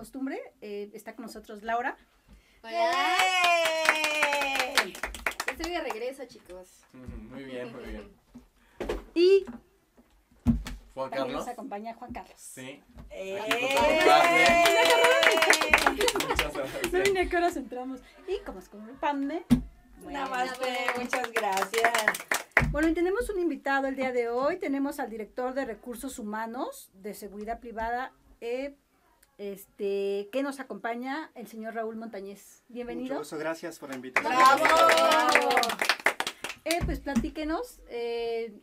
costumbre, eh, está con nosotros Laura. Hola. Estoy de regreso, chicos. Muy bien, muy bien. Y Juan también Carlos. nos acompaña Juan Carlos. Sí. ¡Eh! Muchas gracias. No vine a qué horas entramos. Y como es como el PANDE. Namaste, muchas gracias. Bueno, y tenemos un invitado el día de hoy. Tenemos al director de Recursos Humanos de Seguridad Privada, eh, este, que nos acompaña, el señor Raúl Montañez. Mucho Bienvenido. gusto, gracias por la invitación. ¡Bravo! Eh, pues platíquenos, eh,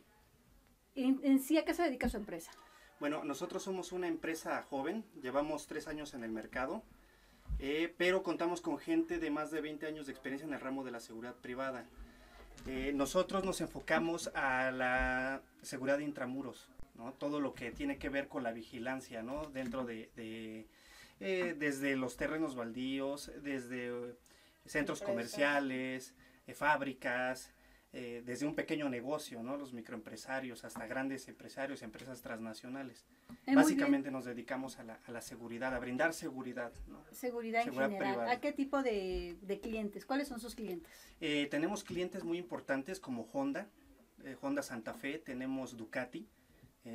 en, en sí, ¿a qué se dedica su empresa? Bueno, nosotros somos una empresa joven, llevamos tres años en el mercado, eh, pero contamos con gente de más de 20 años de experiencia en el ramo de la seguridad privada. Eh, nosotros nos enfocamos a la seguridad de intramuros, ¿no? todo lo que tiene que ver con la vigilancia ¿no? dentro de, de, eh, desde los terrenos baldíos, desde eh, centros comerciales, eh, fábricas, desde un pequeño negocio, ¿no? los microempresarios hasta grandes empresarios, empresas transnacionales. Básicamente nos dedicamos a la, a la seguridad, a brindar seguridad. seguridad en general. privada. ¿A qué tipo de, de clientes? ¿Cuáles son sus clientes? Tenemos clientes muy importantes como Honda, Honda Santa Fe, tenemos Ducati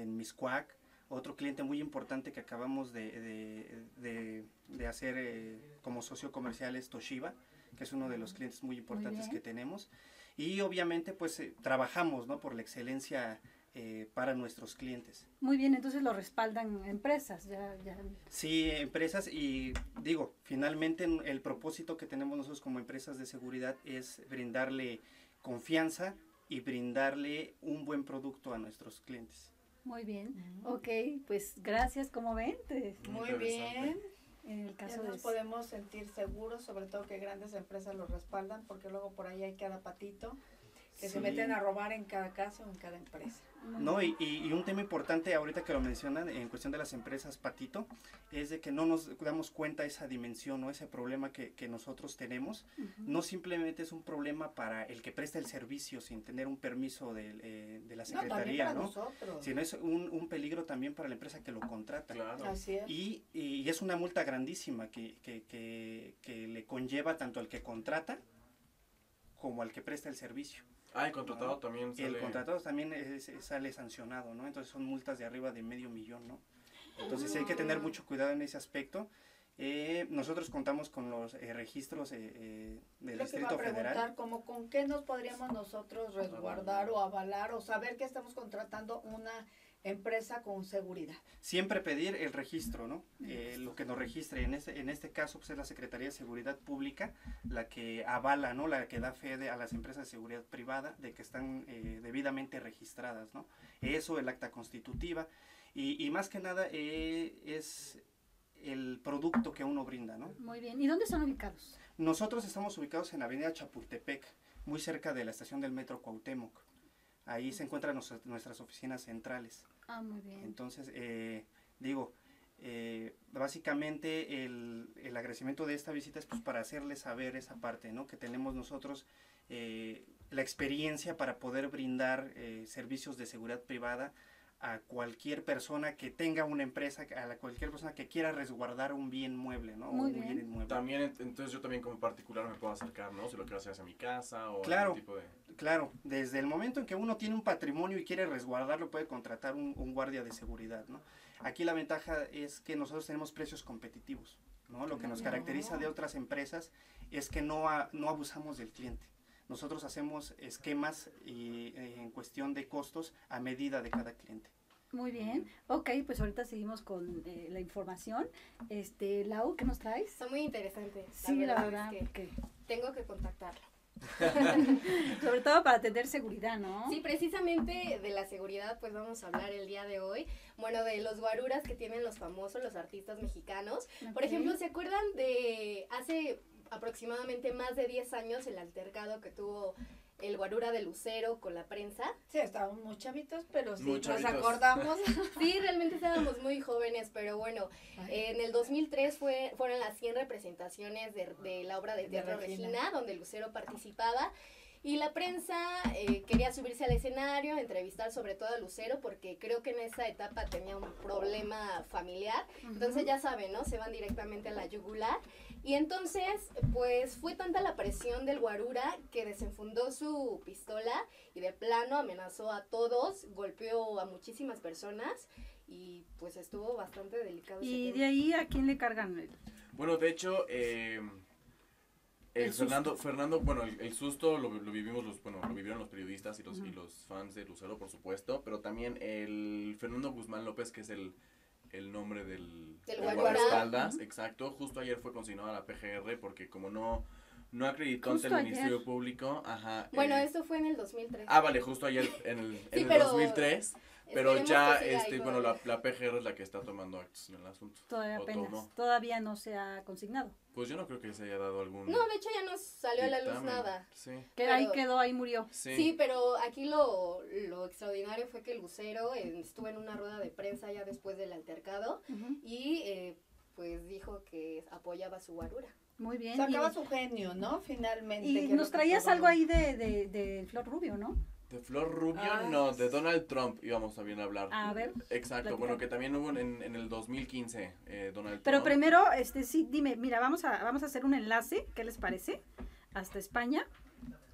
en Miscuac, otro cliente muy importante que acabamos de, de- de- de hacer eh, como socio comercial es Toshiba, que es uno de los clientes muy importantes bien. que tenemos. Y obviamente pues eh, trabajamos ¿no? por la excelencia eh, para nuestros clientes. Muy bien, entonces lo respaldan empresas. Ya, ya. Sí, empresas y digo, finalmente el propósito que tenemos nosotros como empresas de seguridad es brindarle confianza y brindarle un buen producto a nuestros clientes. Muy bien. Ok, pues gracias, como ven, Muy bien. en el Ya caso de... nos podemos sentir seguros, sobre todo que grandes empresas los respaldan, porque luego por ahí hay cada patito que se meten a robar en cada caso, en cada empresa. No, y, y- y un tema importante ahorita que lo mencionan en cuestión de las empresas, Patito, es de que no nos damos cuenta esa dimensión o ese problema que, que nosotros tenemos. No simplemente es un problema para el que presta el servicio sin tener un permiso de, eh, de la Secretaría, ¿no? Sino es un, un peligro también para la empresa que lo contrata. Claro. Así es. Y, y es una multa grandísima que, que, que, que le conlleva tanto al que contrata como al que presta el servicio. Ah, el contratado también Y el sale- contratado también es- es- sale sancionado, ¿no? Entonces son multas de arriba de medio millón, ¿no? Entonces hay que tener mucho cuidado en ese aspecto. Eh, nosotros contamos con los eh, registros eh, eh, del Lo que iba a Distrito preguntar, Federal. como con qué nos podríamos nosotros resguardar o avalar o saber que estamos contratando una empresa con seguridad. Siempre pedir el registro, ¿no? Eh, lo que nos registre. En este, en este caso pues, es la Secretaría de Seguridad Pública la que avala, ¿no? La que da fe de- a las empresas de seguridad privada de que están eh, debidamente registradas, ¿no? Eso, el acta constitutiva. Y, y más que nada eh, es el producto que uno brinda, ¿no? Muy bien. ¿Y dónde están ubicados? Nosotros estamos ubicados en la avenida Chapultepec, muy cerca de la estación del metro Cuauhtémoc. Ahí se encuentran nuestras- nuestras oficinas centrales. Ah, muy bien. Entonces, eh, digo, eh, básicamente el, el agradecimiento de esta visita es pues para hacerles saber esa parte, ¿no? Que tenemos nosotros eh, la experiencia para poder brindar eh, servicios de seguridad privada a cualquier persona que tenga una empresa, a la cualquier persona que quiera resguardar un bien mueble, ¿no? Muy un bien. inmueble. También, ent- entonces yo también como particular me puedo acercar, ¿no? Si lo quiero hacer hacia mi casa o Claro. algún tipo de... Claro, desde el momento en que uno tiene un patrimonio y quiere resguardarlo, puede contratar un, un guardia de seguridad, ¿no? Aquí la ventaja es que nosotros tenemos precios competitivos, ¿no? Lo que nos caracteriza de otras empresas es que no, a- no abusamos del cliente. Nosotros hacemos esquemas y, eh, en cuestión de costos a medida de cada cliente. Muy bien. Ok, pues ahorita seguimos con eh, la información. Este, Lau, ¿qué nos traes? Está muy interesante. Sí, la verdad, es que tengo que contactarlo. sobre todo para tener seguridad, ¿no? Sí, precisamente de la seguridad, pues vamos a hablar el día de hoy. Bueno, de los guaruras que tienen los famosos, los artistas mexicanos. Por ejemplo, ¿se acuerdan de hace aproximadamente más de 10 años el altercado que tuvo el guarura de Lucero con la prensa? Sí, estábamos muy chavitos, pero sí, Muy nos chavitos. acordamos. Sí, realmente estábamos muy jóvenes, pero bueno, en el 2003 fue, fueron las 100 representaciones de, de la obra de De teatro Regina. Regina, donde Lucero participaba. Y la prensa eh, quería subirse al escenario, entrevistar sobre todo a Lucero, porque creo que en esa etapa tenía un problema familiar. Entonces ya saben, ¿no? Se van directamente a la yugular. Y entonces, pues fue tanta la presión del guarura que desenfundó su pistola y de plano amenazó a todos, golpeó a muchísimas personas y pues estuvo bastante delicado. Y tema. de ahí a quién le cargan Bueno, de hecho, eh, el. Fernando, Fernando, bueno, el, el susto lo, lo vivimos los, bueno, lo vivieron los periodistas y los, y los fans de Lucero, por supuesto, pero también el Fernando Guzmán López, que es el, el nombre del, Del del guardaespaldas. exacto, justo ayer fue consignado a la PGR porque como no, no acreditó ante Justo el ayer. Ministerio Público, ajá. Bueno, eh, esto fue en el 2003. Ah, vale, justo ayer en el, en Sí, el pero 2003, pero Esperemos ya, este, bueno, la, la PGR es la que está tomando actos en el asunto. Todavía O apenas. tomó. Todavía no se ha consignado. Pues yo no creo que se haya dado algún... No, de hecho ya no salió a la luz nada. Sí. Que Pero- ahí quedó, ahí murió. Sí. Sí, pero aquí lo, lo extraordinario fue que Lucero eh, estuvo en una rueda de prensa ya después del altercado y eh, pues dijo que apoyaba su guarura. Muy bien. Sacaba y su genio, ¿no? Finalmente. y nos traías algo ahí de, de, de Flor Rubio, ¿no? De Flor Rubio, Ah, no, de Donald Trump íbamos también a hablar. A ver. Exacto, bueno, que también hubo en, en el 2015 eh, Donald Pero Trump. primero, este sí, dime, mira, vamos a, vamos a hacer un enlace, ¿qué les parece? Hasta España.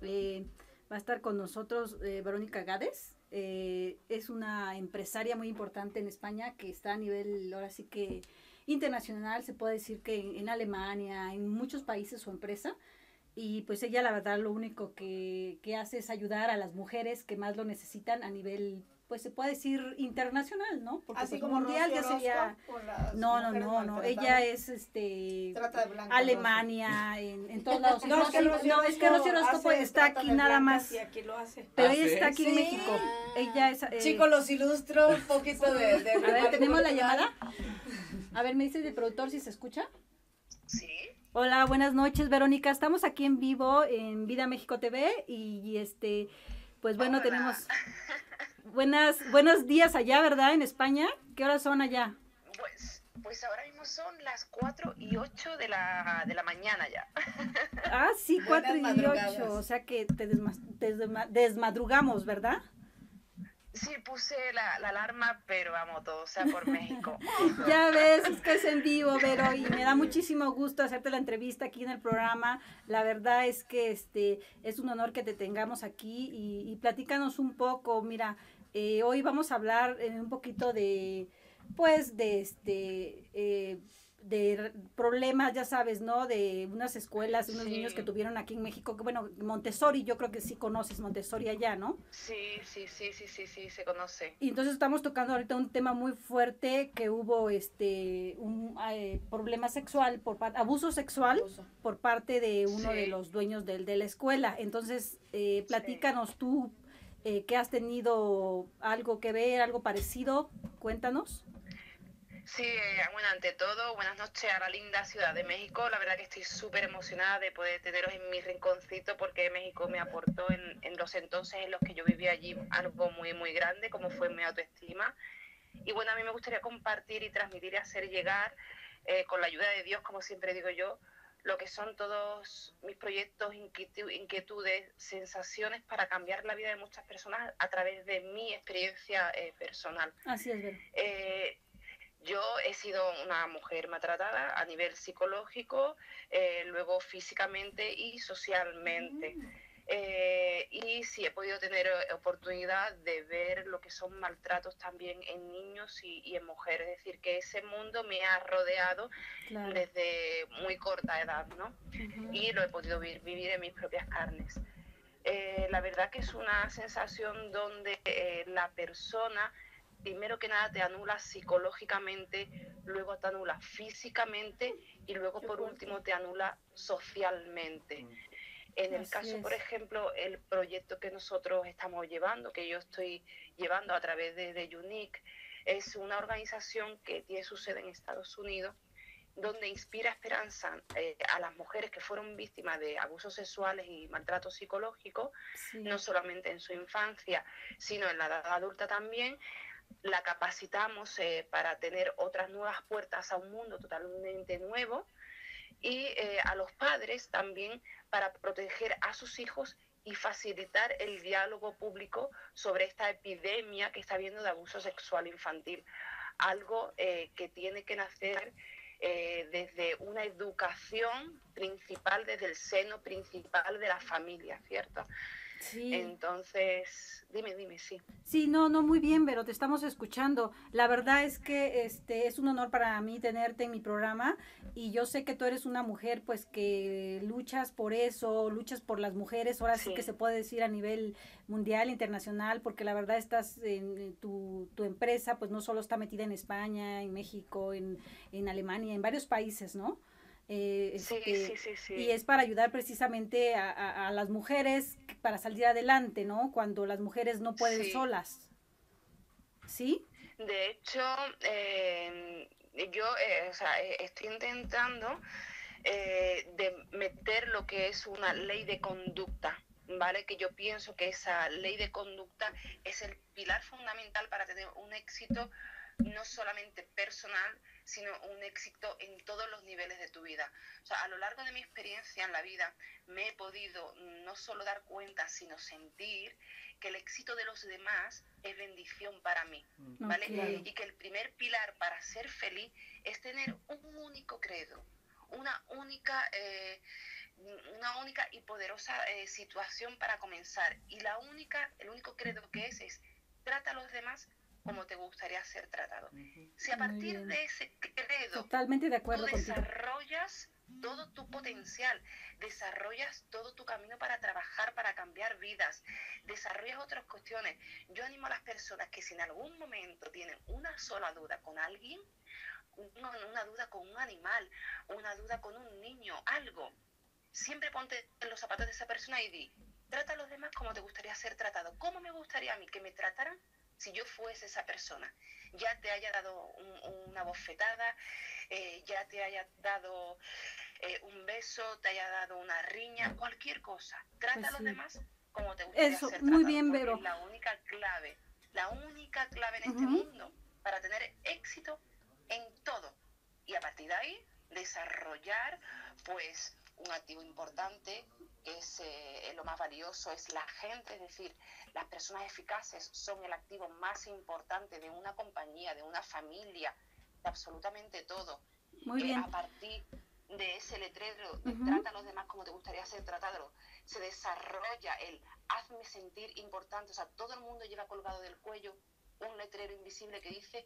Eh, va a estar con nosotros eh, Verónica Gades. eh, es una empresaria muy importante en España que está a nivel, ahora sí que internacional, se puede decir que en, en Alemania, en muchos países su empresa. Y pues ella la verdad lo único que, que hace es ayudar a las mujeres que más lo necesitan a nivel, pues se puede decir internacional, ¿no? Porque Así pues, como mundial ya sería... No, no, no, no. Ella es este Trata de Alemania, en, en todos lados. No, No, es que Rocío no, es que Rocío Orozco hace pues, está aquí nada más. Y aquí lo hace. Pero ¿Ah, ella está aquí en. México. Ella es. eh, Chicos, los ilustro un poquito de... de a ver, tenemos la llamada. A ver, me dice el productor si se escucha. Sí, Hola, buenas noches, Verónica. Estamos aquí en vivo en Vida México TV y, y, este, pues bueno, Hola. tenemos buenas, buenos días allá, ¿verdad? En España. ¿Qué horas son allá? pues, pues ahora mismo son las 4 y 8 de la, de la mañana ya. Ah, sí, Buenas cuatro y madrugadas. ocho. O sea que te desma- desma- desmadrugamos, ¿verdad? Sí, puse la, la alarma, pero vamos, todo sea por México. Ya ves, es que es en vivo, Vero, y me da muchísimo gusto hacerte la entrevista aquí en el programa. La verdad es que este es un honor que te tengamos aquí y, y platícanos un poco. Mira, eh, hoy vamos a hablar eh, un poquito de, pues, de este, eh, de problemas, ya sabes, ¿no? De unas escuelas, unos Sí. niños que tuvieron aquí en México, que bueno, Montessori, yo creo que sí conoces Montessori allá, ¿no? Sí, sí, sí, sí, sí, sí, se conoce. Y entonces estamos tocando ahorita un tema muy fuerte que hubo este un eh, problema sexual por abuso sexual por parte de uno Sí. de los dueños del, de la escuela. Entonces, eh, platícanos tú eh, que has tenido algo que ver, algo parecido, cuéntanos. Sí, eh, bueno, ante todo, buenas noches a la linda Ciudad de México. La verdad que estoy súper emocionada de poder teneros en mi rinconcito porque México me aportó en, en los entonces en los que yo vivía allí algo muy, muy grande, como fue mi autoestima. Y bueno, a mí me gustaría compartir y transmitir y hacer llegar, eh, con la ayuda de Dios, como siempre digo yo, lo que son todos mis proyectos, inquietu- inquietudes, sensaciones para cambiar la vida de muchas personas a través de mi experiencia eh, personal. Así es. Eh, yo he sido una mujer maltratada a nivel psicológico, eh, luego físicamente y socialmente. Eh, y sí he podido tener eh, oportunidad de ver lo que son maltratos también en niños y, y en mujeres. Es decir, que ese mundo me ha rodeado Claro. desde muy corta edad, ¿no? Y lo he podido vi- vivir en mis propias carnes. Eh, la verdad que es una sensación donde eh, la persona, primero que nada, te anula psicológicamente, luego te anula físicamente y luego por último te anula socialmente. En el Así caso, por ejemplo, el proyecto que nosotros estamos llevando, que yo estoy llevando a través de, de UNIC, es una organización que tiene su sede en Estados Unidos donde inspira esperanza eh, a las mujeres que fueron víctimas de abusos sexuales y maltrato psicológico, Sí. no solamente en su infancia, sino en la edad adulta también. La capacitamos eh, para tener otras nuevas puertas a un mundo totalmente nuevo y eh, a los padres también para proteger a sus hijos y facilitar el diálogo público sobre esta epidemia que está habiendo de abuso sexual infantil. Algo eh, que tiene que nacer desde una educación principal, desde el seno principal de la familia, ¿cierto? Sí. Entonces, dime, dime, sí. Sí, no, no, muy bien, pero te estamos escuchando. La verdad es que este es un honor para mí tenerte en mi programa y yo sé que tú eres una mujer pues que luchas por eso, luchas por las mujeres, ahora sí, Sí. que se puede decir a nivel mundial, internacional, porque la verdad estás en tu, tu empresa pues no solo está metida en España, en México, en, en Alemania, en varios países, ¿no? Eh, Sí, este, sí, sí, y es para ayudar precisamente a, a- a las mujeres para salir adelante, ¿no? Cuando las mujeres no pueden solas. ¿Sí? De hecho, eh, yo eh, o sea, estoy intentando de meter lo que es una ley de conducta, ¿vale? Que yo pienso que esa ley de conducta es el pilar fundamental para tener un éxito no solamente personal, sino un éxito en todos los niveles de tu vida. O sea, a lo largo de mi experiencia en la vida me he podido no solo dar cuenta, sino sentir que el éxito de los demás es bendición para mí. ¿vale? Ok. Y que el primer pilar para ser feliz es tener un único credo, una única, eh, una única y poderosa eh, situación para comenzar. Y la única, el único credo que es es trata a los demás como te gustaría ser tratado. Si a partir de ese credo Totalmente de tú contigo. desarrollas todo tu potencial, desarrollas todo tu camino para trabajar, para cambiar vidas, desarrollas otras cuestiones. Yo animo a las personas que si en algún momento tienen una sola duda con alguien, una, una duda con un animal, una duda con un niño, algo, siempre ponte en los zapatos de esa persona y di, trata a los demás como te gustaría ser tratado. ¿Cómo me gustaría a mí que me trataran si yo fuese esa persona? Ya te haya dado un- una bofetada, eh, ya te haya dado eh, un beso, te haya dado una riña, cualquier cosa. Trata Pues a los demás como te gustaría Eso, ser muy bien, Vero. es la única clave, la única clave en este mundo para tener éxito en todo. Y a partir de ahí, desarrollar pues un activo importante que es eh, lo más valioso, es la gente, es decir, las personas eficaces son el activo más importante de una compañía, de una familia, de absolutamente todo. Muy Eh, bien. a partir de ese letrero de Ujú. trata a los demás como te gustaría ser tratado, se desarrolla el hazme sentir importante. O sea, todo el mundo lleva colgado del cuello un letrero invisible que dice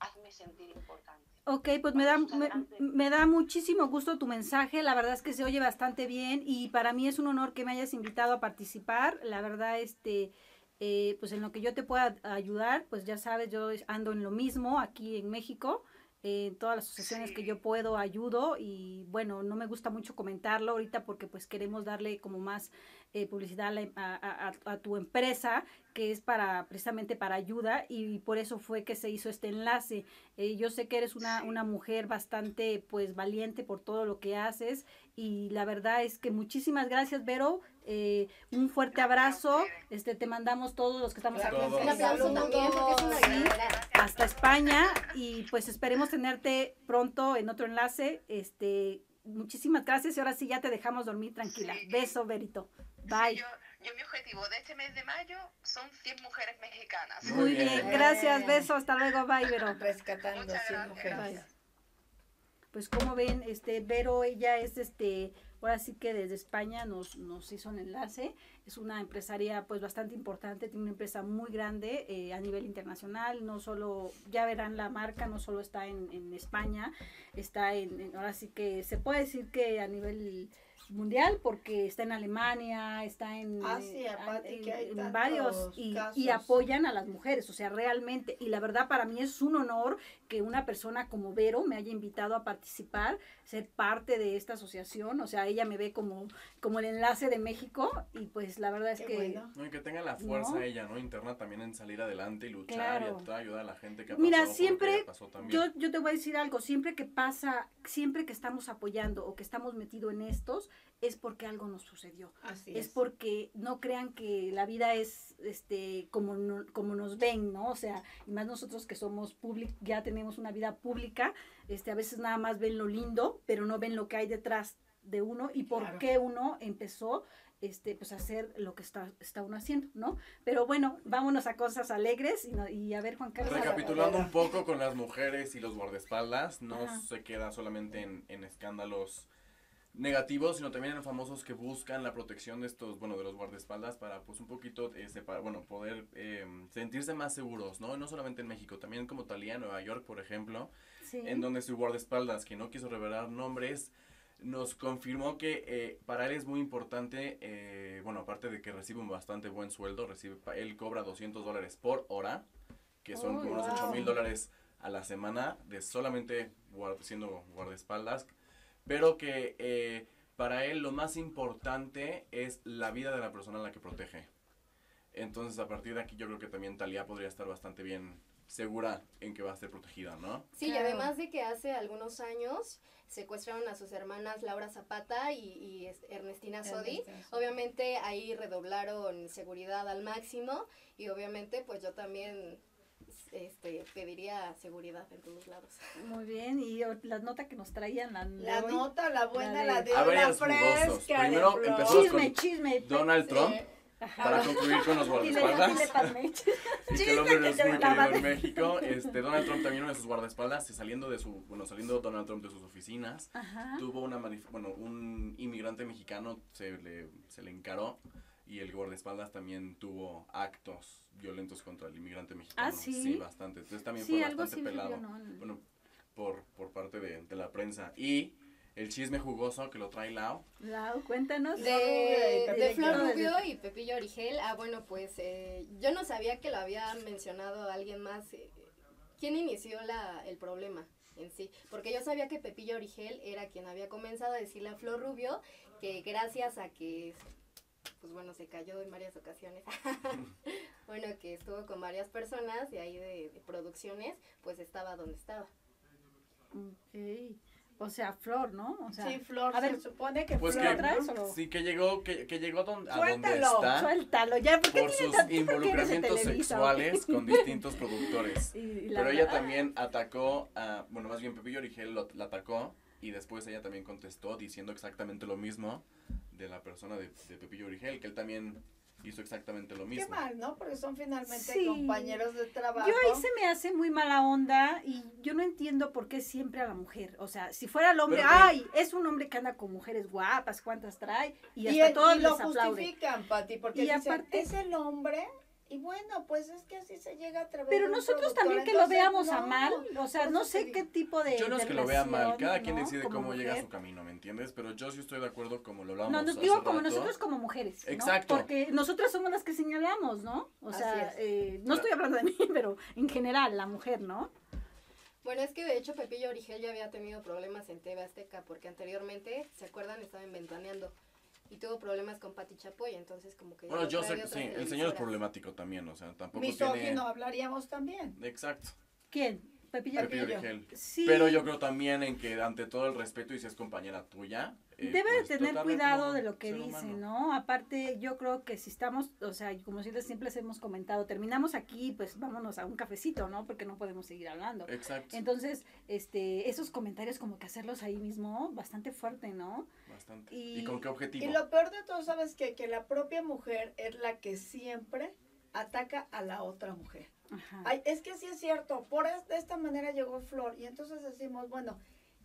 hazme sentir importante. Ok, pues me da, me, da muchísimo gusto tu mensaje, la verdad es que se oye bastante bien y para mí es un honor que me hayas invitado a participar, la verdad, este, eh, pues en lo que yo te pueda ayudar, pues ya sabes, yo ando en lo mismo aquí en México, eh, en todas las asociaciones Sí. que yo puedo ayudo y bueno, no me gusta mucho comentarlo ahorita porque pues queremos darle como más eh, publicidad a, la- a- a- a- tu empresa que es para precisamente para ayuda y por eso fue que se hizo este enlace. Eh, yo sé que eres una, una mujer bastante pues valiente por todo lo que haces y la verdad es que muchísimas gracias Vero, Eh, un fuerte abrazo, este te mandamos todos los que estamos aquí Todos. Un aplauso Saludos. también porque es una Sí. guerrera. hasta España y pues esperemos tenerte pronto en otro enlace. Este, muchísimas gracias y ahora sí ya te dejamos dormir tranquila. Sí. Beso, Berito. Sí, Bye. yo, yo mi objetivo de este mes de mayo son 100 mujeres mexicanas. Muy Muy bien, bien. gracias, beso, hasta luego, bye, Vero. Rescatando Muchas así gracias. mujeres. Bye. Pues como ven, este Vero, ella es este, ahora sí que desde España nos, nos hizo un enlace, es una empresaria pues bastante importante, tiene una empresa muy grande eh, a nivel internacional, no solo, ya verán la marca, no solo está en, en España, está en, en- ahora sí que se puede decir que a nivel mundial porque está en Alemania, está en, eh, aparte en- que hay en tantos varios y, apoyan a las mujeres, o sea, realmente, y la verdad para mí es un honor que una persona como Vero me haya invitado a participar, ser parte de esta asociación, o sea, ella me ve como, como el enlace de México y pues la verdad es Qué que... bueno. No, y que tenga la fuerza ¿No? ella, ¿no? Interna también en salir adelante y luchar Claro. y ayudar a la gente que ha Mira, pasado que siempre pasó también. Yo, yo te voy a decir algo, siempre que pasa, siempre que estamos apoyando o que estamos metidos en estos, es porque algo nos sucedió. Así es es. porque no crean que la vida es este como no- como nos ven, ¿no? O sea, y más nosotros que somos públicos, ya tenemos una vida pública, este a veces nada más ven lo lindo, pero no ven lo que hay detrás de uno y por Claro. qué uno empezó este pues a hacer lo que está, está uno haciendo, ¿no? Pero bueno, vámonos a cosas alegres y, no- y a ver Juan Carlos. Recapitulando un poco con las mujeres y los guardaespaldas, no Ajá. se queda solamente en, en escándalos negativos, sino también en famosos que buscan la protección de estos, bueno, de los guardaespaldas para pues un poquito, eh, separ- bueno, poder eh, sentirse más seguros, ¿no? No solamente en México, también como Talía, Nueva York, por ejemplo, Sí. en donde su guardaespaldas, que no quiso revelar nombres, nos confirmó que eh, para él es muy importante, eh, bueno, aparte de que recibe un bastante buen sueldo, recibe, él cobra 200 dólares por hora, que son Oh, como unos wow. 8 mil dólares a la semana, de solamente guard- siendo guardaespaldas, pero que eh, para él lo más importante es la vida de la persona a la que protege. Entonces, a partir de aquí, yo creo que también Talía podría estar bastante bien segura en que va a ser protegida, ¿no? Sí, y además de que hace algunos años secuestraron a sus hermanas Laura Zapata y, y es- Ernestina Sodi. Ernestina Sodi. Obviamente ahí redoblaron seguridad al máximo y obviamente pues yo también este, pediría seguridad en todos lados. Muy bien, y la nota que nos traían la, de La hoy. nota, la buena, La la de- de, la los jugosos. fresca. de Primero empezamos Chisme, con chisme. Donald Trump. Ajá. para concluir con los guardaespaldas. Y que el hombre es muy la querido en México. Este, Donald Trump también uno de sus guardaespaldas, y saliendo de su, bueno, saliendo Donald Trump de sus oficinas, Ajá. tuvo una manif- bueno, un inmigrante mexicano se le, se le encaró y el guardaespaldas también tuvo actos violentos contra el inmigrante mexicano. Ah, ¿sí? bastante. Entonces también Sí, fue algo bastante sí pelado. Bueno, por, por parte de, de la prensa. Y el chisme jugoso que lo trae Lao. Lau, cuéntanos. De, y de Flor. Rubio y Pepillo Origel, ah bueno pues eh, yo no sabía que lo había mencionado alguien más. eh, ¿Quién inició la, el problema en sí? Porque yo sabía que Pepillo Origel era quien había comenzado a decirle a Flor Rubio que gracias a que pues bueno, se cayó en varias ocasiones. bueno, que estuvo con varias personas de ahí de, de producciones, pues estaba donde estaba. Ok. O sea, Flor, ¿no? O sea, Sí, Flor, a ver, se supone que Pues ¿lo que, Flor, traes o lo- sí, que llegó, que, que llegó don- a donde Suéltalo, está Suéltalo, ya, ¿por por tiene sus tanto- involucramientos sexuales con distintos productores. Y- y Pero ella verdad- también atacó a, bueno, más bien Pepillo Origel lo- la atacó y después ella también contestó diciendo exactamente lo mismo de la persona de, de Pepillo Origel, que él también hizo exactamente lo Qué mismo. mal, ¿no? Porque son finalmente Sí. compañeros de trabajo. Yo ahí se me hace muy mala onda y yo no entiendo por qué siempre a la mujer. O sea, si fuera el hombre, Pero ay, es un hombre que anda con mujeres guapas, cuántas trae, y y, hasta el- todos y lo les aplauden. justifican, Pati, porque Y dicen, aparte- es el hombre, y bueno, pues es que así se llega a través Pero de nosotros también que lo veamos a mal, o sea, no sé qué tipo de Yo no es que lo vea mal, cada quien ¿no? decide Como cómo llega a su camino, ¿me entiendes? Pero yo sí estoy de acuerdo como lo hablamos No, nos hace digo como rato. nosotros como mujeres, ¿no? Exacto. Porque nosotras somos las que señalamos, ¿no? O sea, Así es. eh, no estoy hablando de mí, pero en general, la mujer, ¿no? Bueno, es que de hecho Pepillo Origel ya había tenido problemas en TV Azteca porque anteriormente, ¿se acuerdan? Estaba en Ventaneando y tuvo problemas con Pati Chapoy, entonces como que... Bueno, yo sé que sí, el señor es problemático también, o sea, tampoco Misógino tiene... hablaríamos también. Exacto, ¿Quién? Pepillo. Pepillo. Origel. Sí. Pero yo creo también en que ante todo el respeto y si es compañera tuya... eh, Debe de pues, tener cuidado de lo que dice, humano. ¿no? Aparte, yo creo que si estamos, o sea, como siempre, siempre les hemos comentado, terminamos aquí, pues vámonos a un cafecito, ¿no? Porque no podemos seguir hablando. Exacto, Entonces, este, esos comentarios como que hacerlos ahí mismo, bastante fuerte, ¿no? bastante. y- ¿Y, con qué objetivo? Y lo peor de todo, ¿sabes qué? Que la propia mujer es la que siempre ataca a la otra mujer. Es que sí es cierto, por es- de esta manera llegó Flor y entonces decimos, bueno,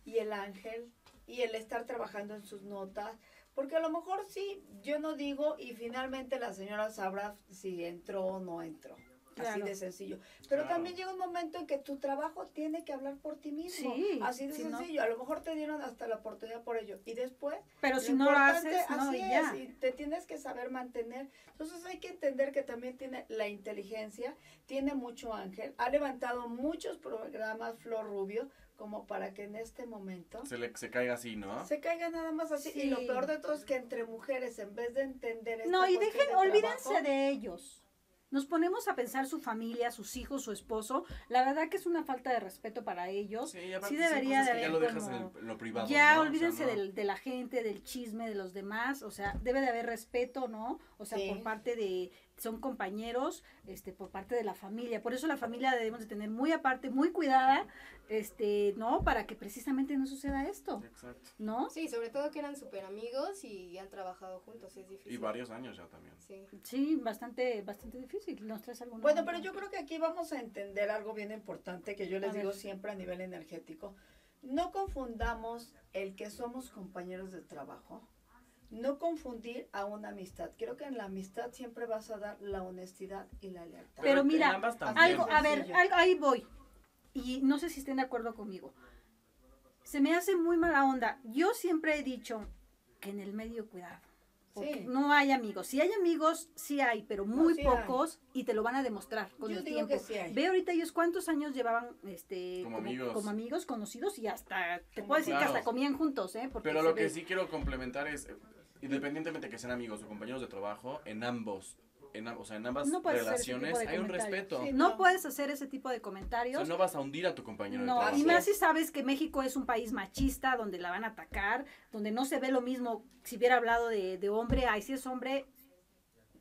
y el ángel y el estar trabajando en sus notas, porque a lo mejor sí, yo no digo y finalmente la señora sabrá si entró o no entró. Así de sencillo. Pero Claro. también llega un momento en que tu trabajo tiene que hablar por ti mismo. Sí, Así de si no- sencillo. A lo mejor te dieron hasta la oportunidad por ello. Y después Pero si no lo haces, no, así y ya. es, y te tienes que saber mantener. Entonces hay que entender que también tiene la inteligencia, tiene mucho ángel, ha levantado muchos programas Flor Rubio como para que en este momento Se, le, se caiga así, ¿no? se caiga nada más así. Y lo peor de todo es que entre mujeres, en vez de entender esta No, y dejen, de olvídense trabajo, de ellos. Nos ponemos a pensar su familia, sus hijos, su esposo. La verdad que es una falta de respeto para ellos. Sí, Sí debería cosas de que ya haber lo dejas como- en, el- lo privado, Ya, ¿no? O sea, olvídense no- del- de la gente, del chisme, de los demás. O sea, debe de haber respeto, ¿no? O sea, Sí. por parte de, son compañeros este, por parte de la familia. Por eso la familia debemos de tener muy aparte, muy cuidada, este, ¿no? Para que precisamente no suceda esto, Exacto. ¿no? Sí, sobre todo que eran súper amigos y han trabajado juntos, es difícil. Y varios años ya también. Sí. Sí, bastante, bastante difícil. ¿Nos traes alguna? Bueno, pero yo creo que aquí vamos a entender algo bien importante que yo les A digo ver. siempre a nivel energético. No confundamos el que somos compañeros de trabajo. No confundir a una amistad. Creo que en la amistad siempre vas a dar la honestidad y la lealtad. Pero en mira. Algo, a ver, algo- ahí voy. Y no sé si estén de acuerdo conmigo. Se me hace muy mala onda. Yo siempre he dicho que en el medio cuidado. Sí. no hay amigos. Si hay amigos, sí hay, pero muy sí hay. pocos y te lo van a demostrar con Yo el digo tiempo. que sí hay. Ve ahorita ellos cuántos años llevaban este Como amigos. como amigos conocidos y hasta te Como puedo decir que hasta comían juntos, ¿eh? Porque Pero lo que ve. sí quiero complementar es, independientemente de que sean amigos o compañeros de trabajo, en ambos, en, o sea, en ambas No relaciones de hay un respeto. Sí, no no. puedes hacer ese tipo de O comentarios. sea, no vas a hundir a tu compañero de No, trabajo. y más si sabes que México es un país machista, donde la van a atacar, donde no se ve lo mismo, si hubiera hablado de, de hombre, ay, si es hombre,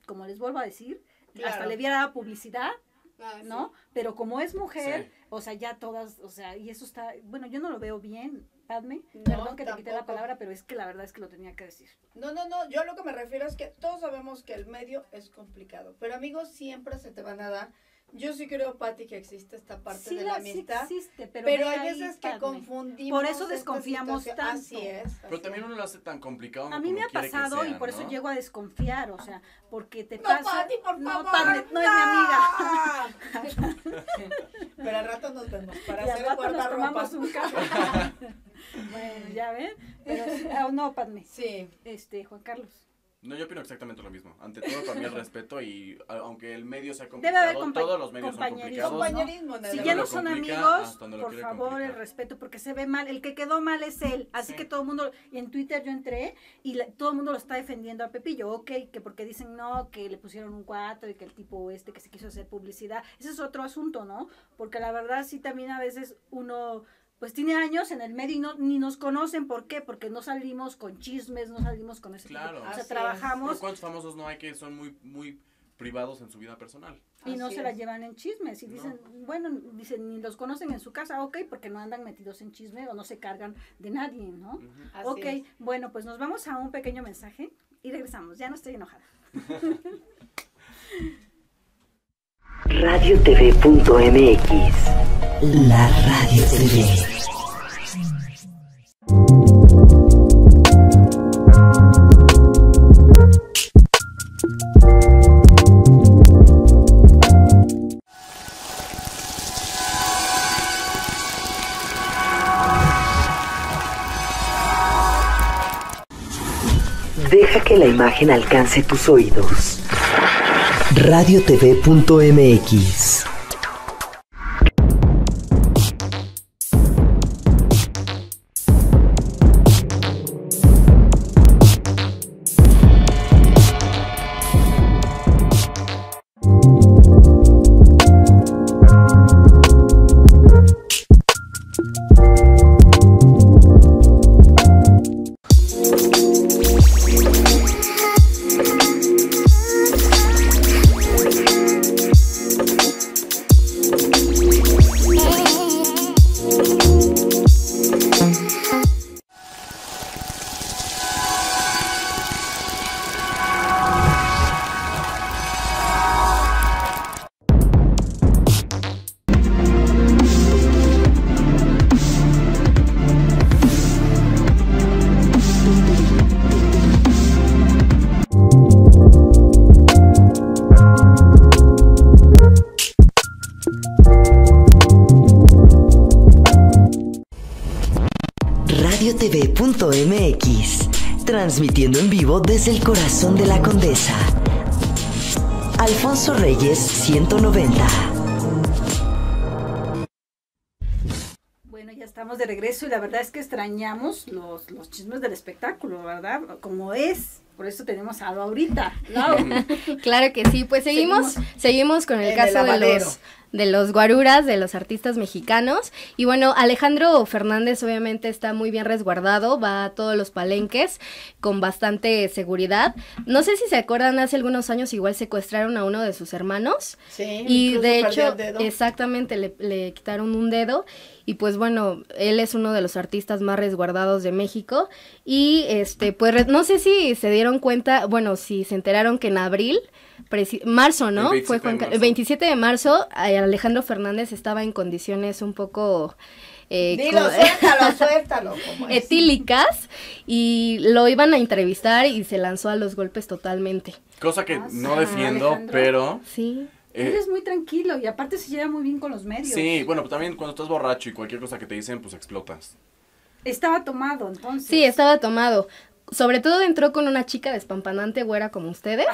como les vuelvo a decir, hasta le hubiera dado publicidad, Ah, sí. ¿no? Pero como es mujer, Sí. o sea, ya todas, o sea, y eso está, bueno, yo no lo veo bien, Padme, No, perdón que te quité la palabra, pero es que la verdad es que lo tenía que decir. No, no, no, yo a lo que me refiero es que todos sabemos que el medio es complicado, pero amigos siempre se te van a dar. Yo sí creo, Pati, que existe esta parte Sí, de la, la sí amistad, existe, pero, hay ahí, veces que Padme. confundimos. Por eso desconfiamos tanto. Así es. Pero también uno lo hace tan complicado. A mí me ha pasado y por eso ¿no? llego a desconfiar, o sea, porque te No, pasa... Pati, por no, favor. Padme, no es mi amiga. Pero al rato nos vemos para y al hacer el rato nos tomamos guardarropas. un café. bueno, ya ven. Pero sí, ah, no, Padme. Sí. Este, Juan Carlos. No, yo opino exactamente lo mismo. Ante todo, para mí el respeto y a- aunque el medio sea Debe haber complicado, todos los medios son compañerismo, complicados. ¿no? Compañerismo, Si nada ya no son amigos, por favor, el respeto, porque se ve mal. El que quedó mal es él. Así Sí. que todo el mundo, en Twitter yo entré y la- todo el mundo lo está defendiendo a Pepillo. Ok, que porque dicen no, que le pusieron un 4 y que el tipo este que se quiso hacer publicidad. Ese es otro asunto, ¿no? Porque la verdad sí también a veces uno pues tiene años en el medio y no, ni nos conocen. ¿Por qué? Porque no salimos con chismes, no salimos con ese tipo-. O sea, Así trabajamos ¿Cuántos famosos no hay que son muy, muy privados en su vida personal? y no se la llevan en chismes y No. dicen, bueno, dicen, ni los conocen en su casa, ok, porque no andan metidos en chisme o no se cargan de nadie, ¿no? Ujú. Así ok, es. bueno, pues nos vamos a un pequeño mensaje y regresamos, ya no estoy enojada. radiotv.mx La Radio TV. Deja que la imagen alcance tus oídos. radiotv.mx radiotv.mx, transmitiendo en vivo desde el corazón de la condesa. Alfonso Reyes 190. Bueno, ya estamos de regreso y la verdad es que extrañamos los, los chismes del espectáculo, ¿verdad? Como es Por eso tenemos a Laurita. Lau. Claro que sí, pues seguimos, seguimos, con el el caso de los de los guaruras, de los artistas mexicanos. Y bueno, Alejandro Fernández obviamente está muy bien resguardado, va a todos los palenques con bastante seguridad. No sé si se acuerdan, hace algunos años igual secuestraron a uno de sus hermanos. Sí, Y de hecho, el dedo. exactamente, le, le quitaron un dedo. Y pues bueno, él es uno de los artistas más resguardados de México. Y este, pues no sé si se dieron cuenta, bueno, si se enteraron que en abril, marzo, ¿no? El 27 Fue de Juan el 27 de marzo, eh, Alejandro Fernández estaba en condiciones un poco... eh, Dilo, suéltalo, suéltalo. etílicas y lo iban a entrevistar y se lanzó a los golpes totalmente. Cosa que Ah, no sí, defiendo, Alejandro. pero... Sí. Él eh, es muy tranquilo y aparte se lleva muy bien con los medios. sí, bueno, pues también cuando estás borracho y cualquier cosa que te dicen, pues explotas. Estaba tomado, entonces. Sí, estaba tomado. Sobre todo entró con una chica despampanante güera como ustedes.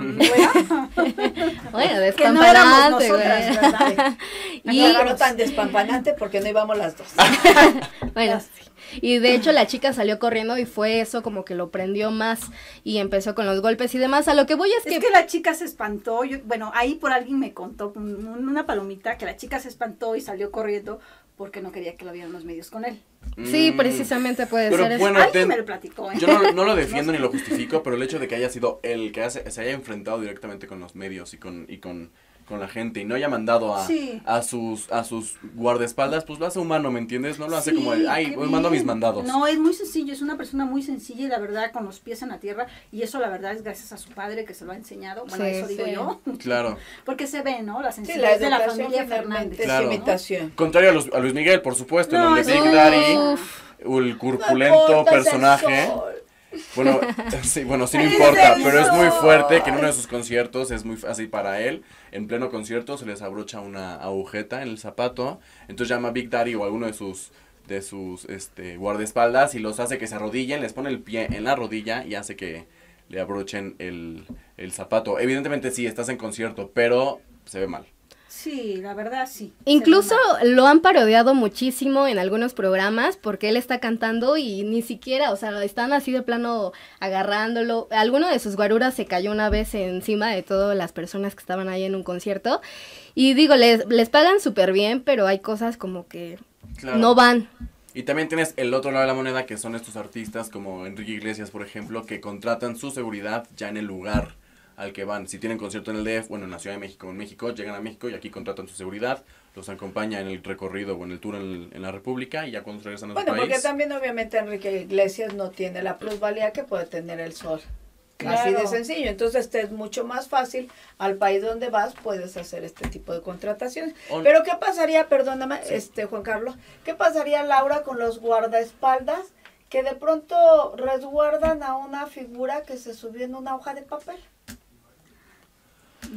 Bueno, Bueno, que no éramos despampanante, nosotras. Y, No, no tan despampanante porque no íbamos las dos. bueno, y de hecho la chica salió corriendo y fue eso como que lo prendió más y empezó con los golpes y demás. A lo que voy es que... Es que la chica se espantó. Yo, bueno, ahí por alguien me contó un- una palomita que la chica se espantó y salió corriendo porque no quería que lo vieran los medios con él. Sí, Mm. precisamente puede Pero ser eso. bueno, Alguien ten- me lo platicó, ¿eh? yo no, no lo defiendo ni lo justifico, pero el hecho de que haya sido el que hace- se haya enfrentado directamente con los medios y con, y con, con la gente y no haya mandado a, Sí. a sus a sus guardaespaldas, pues lo hace humano, ¿me entiendes? No lo hace como, Sí, el, ay, hoy mando mis mandados. No, es muy sencillo, es una persona muy sencilla y la verdad con los pies en la tierra y eso la verdad es gracias a su padre que se lo ha enseñado. Bueno, Sí, eso digo yo, Claro. porque se ve, ¿no? La Sí, sencillez la de la familia Fernández. es Claro. imitación. Contrario a, los- a Luis Miguel, por supuesto, No, en donde Big Daddy, el No corpulento es el personaje. sol. Bueno, sí, bueno, sí no importa, pero es muy fuerte que en uno de sus conciertos es muy fácil para él. En pleno concierto se les abrocha una agujeta en el zapato. Entonces llama a Big Daddy o alguno de sus de sus este guardaespaldas y los hace que se arrodillen, les pone el pie en la rodilla y hace que le abrochen el, el zapato. Evidentemente sí, estás en concierto, pero se ve mal. Sí, la verdad sí. Incluso lo han parodiado muchísimo en algunos programas porque él está cantando y ni siquiera, o sea, están así de plano agarrándolo. Alguno de sus guaruras se cayó una vez encima de todas las personas que estaban ahí en un concierto. Y digo, les, les pagan súper bien, pero hay cosas como que Claro. no van. Y también tienes el otro lado de la moneda, que son estos artistas como Enrique Iglesias, por ejemplo, que contratan su seguridad ya en el lugar al que van. Si tienen concierto en el DF, bueno, en la Ciudad de México en México, llegan a México y aquí contratan su seguridad, los acompaña en el recorrido o en el tour en, en la República y ya cuando regresan a su Bueno, porque país. también obviamente Enrique Iglesias no tiene la plusvalía que puede tener el sol. Así de Claro. sencillo. Entonces te es mucho más fácil al país donde vas puedes hacer este tipo de contrataciones. On- Pero ¿qué pasaría, perdóname, este Juan Carlos, qué pasaría Laura con los guardaespaldas que de pronto resguardan a una figura que se subió en una hoja de papel?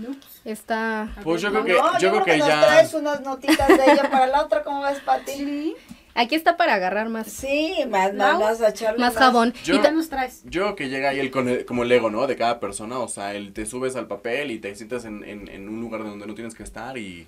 Ups. Está... Pues yo No, creo que, no, yo creo que nos ya... traes unas notitas de ella para la otra, ¿cómo ves, Pati? Sí, Aquí está para agarrar más, Sí, más, más, Lau, más a echarle más jabón. Yo- Y ¿qué ta- nos traes? Yo creo que llega ahí el, con el- como el ego, ¿no? De cada persona, o sea, el te subes al papel y te sientas en, en, en un lugar donde no tienes que estar y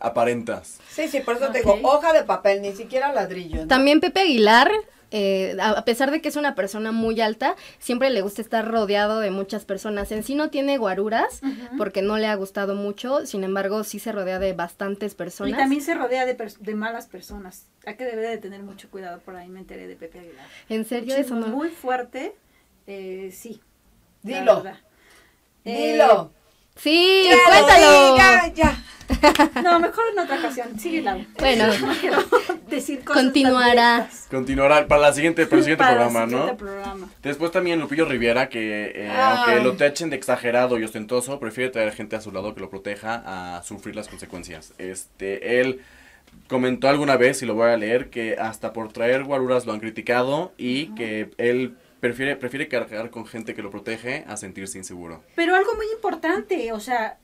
aparentas. Sí, sí, por eso te digo, hoja de papel, ni siquiera ladrillo. ¿no? También Pepe Aguilar, eh, a a pesar de que es una persona muy alta, siempre le gusta estar rodeado de muchas personas. En sí no tiene guaruras porque no le ha gustado mucho, sin embargo sí se rodea de bastantes Y personas. también se rodea de, malas personas. Hay que debe de tener mucho cuidado, por ahí me enteré de Pepe Aguilar. En serio, eso Chisme no. Muy fuerte, eh, sí. la Dilo, verdad. Eh, dilo. Sí, Ya, cuéntalo. diga, ya. no, mejor en otra ocasión. Sí, la Bueno, decir cosas Continuará. Continuará para la siguiente, para el siguiente Para el programa, siguiente ¿no? programa. Después también Lupillo Rivera, que eh, aunque lo tachen de exagerado y ostentoso, prefiere traer gente a su lado que lo proteja a sufrir las consecuencias. Este, él comentó alguna vez, y lo voy a leer, que hasta por traer guaruras lo han criticado y que él prefiere, prefiere cargar con gente que lo protege a sentirse inseguro. Pero algo muy importante, o sea,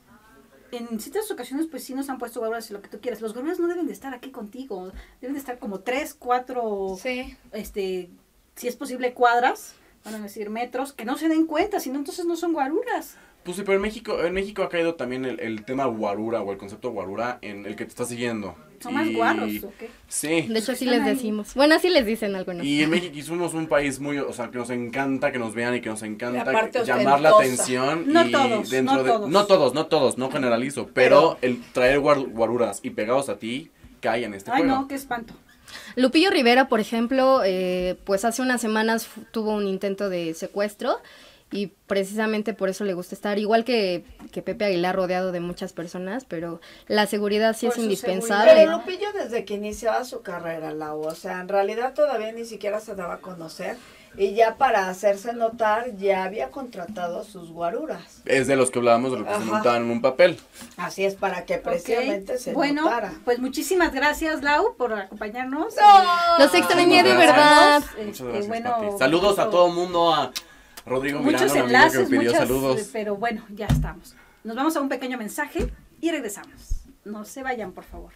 en ciertas ocasiones pues sí nos han puesto guaruras y lo que tú quieras. Los guaruras no deben de estar aquí contigo, deben de estar como tres, cuatro, Sí. este, si es posible cuadras, van a decir metros, que no se den cuenta, si no entonces no son guaruras. Pues sí, pero en México, en México ha caído también el, el tema guarura o el concepto guarura en el que te está siguiendo. Son más y- guarros, ¿o qué? Sí. De hecho, así les decimos. Bueno, así les dicen algunos. Y en México somos un país muy, o sea, que nos encanta que nos vean y que nos encanta llamar la atención. No y todos, dentro no de, todos. No todos, no todos, no generalizo. Pero, el traer guar- guaruras y pegados a ti cae en este Ay, juego. no, qué espanto. Lupillo Rivera, por ejemplo, eh, pues hace unas semanas tuvo un intento de secuestro y precisamente por eso le gusta estar, igual que, que Pepe Aguilar, rodeado de muchas personas, pero la seguridad sí Por es indispensable. seguridad. Pero Lupillo desde que iniciaba su carrera, Lau, o sea, en realidad todavía ni siquiera se daba a conocer y ya para hacerse notar ya había contratado sus guaruras. Es de los que hablábamos de lo que se montaban en un papel. Así es para que precisamente Ok, se Bueno, notara. pues muchísimas gracias, Lau, por acompañarnos. Los extrañé de verdad. Este, Muchas gracias, bueno, Pati. Saludos a mucho- todo el mundo, a Rodrigo Muchos un amigo que me enlaces, pidió muchas, saludos. eh, pero bueno, ya estamos. Nos vamos a un pequeño mensaje y regresamos. No se vayan, por favor.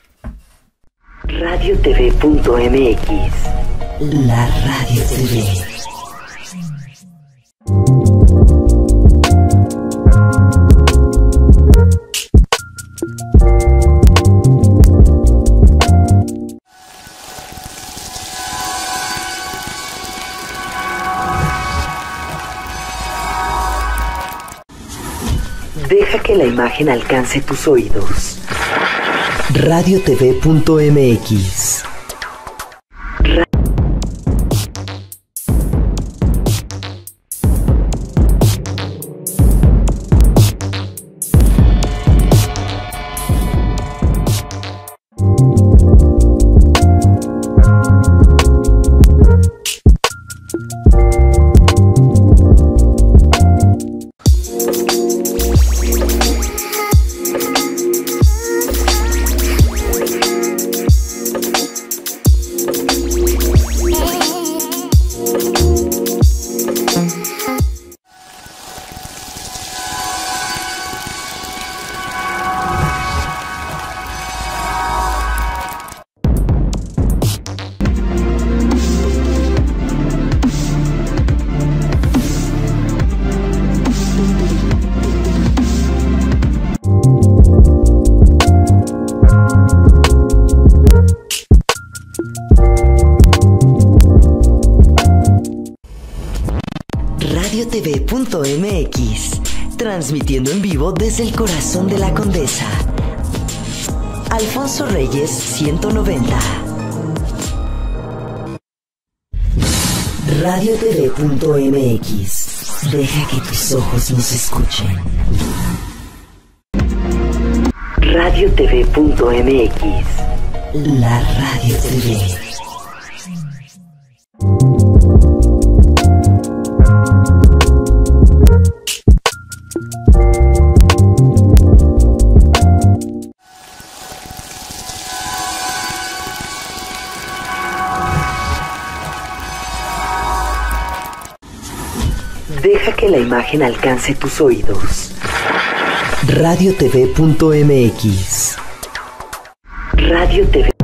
radiotv.mx La Radio TV. Deja que la imagen alcance tus oídos. radiotv.mx el corazón de la Condesa. Alfonso Reyes 190. radiotv.mx Deja que tus ojos nos escuchen. radiotv.mx La Radio TV. Imagen alcance tus oídos. radiotv.mx Radio TV.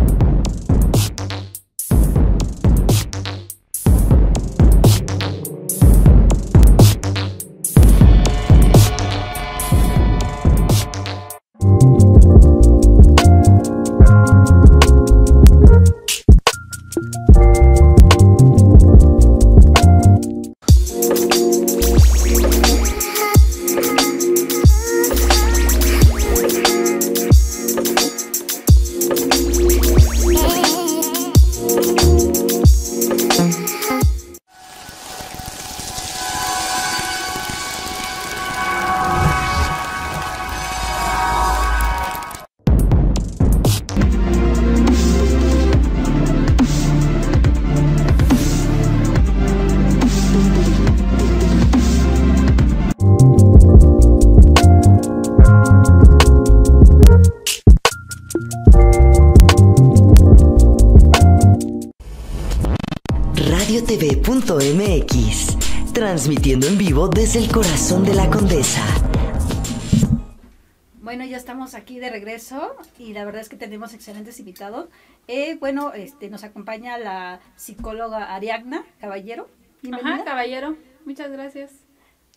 Estamos aquí de regreso y la verdad es que tenemos excelentes invitados. Eh, bueno, este, nos acompaña la psicóloga Ariagna Caballero. Bienvenida. Ajá, caballero. Muchas gracias.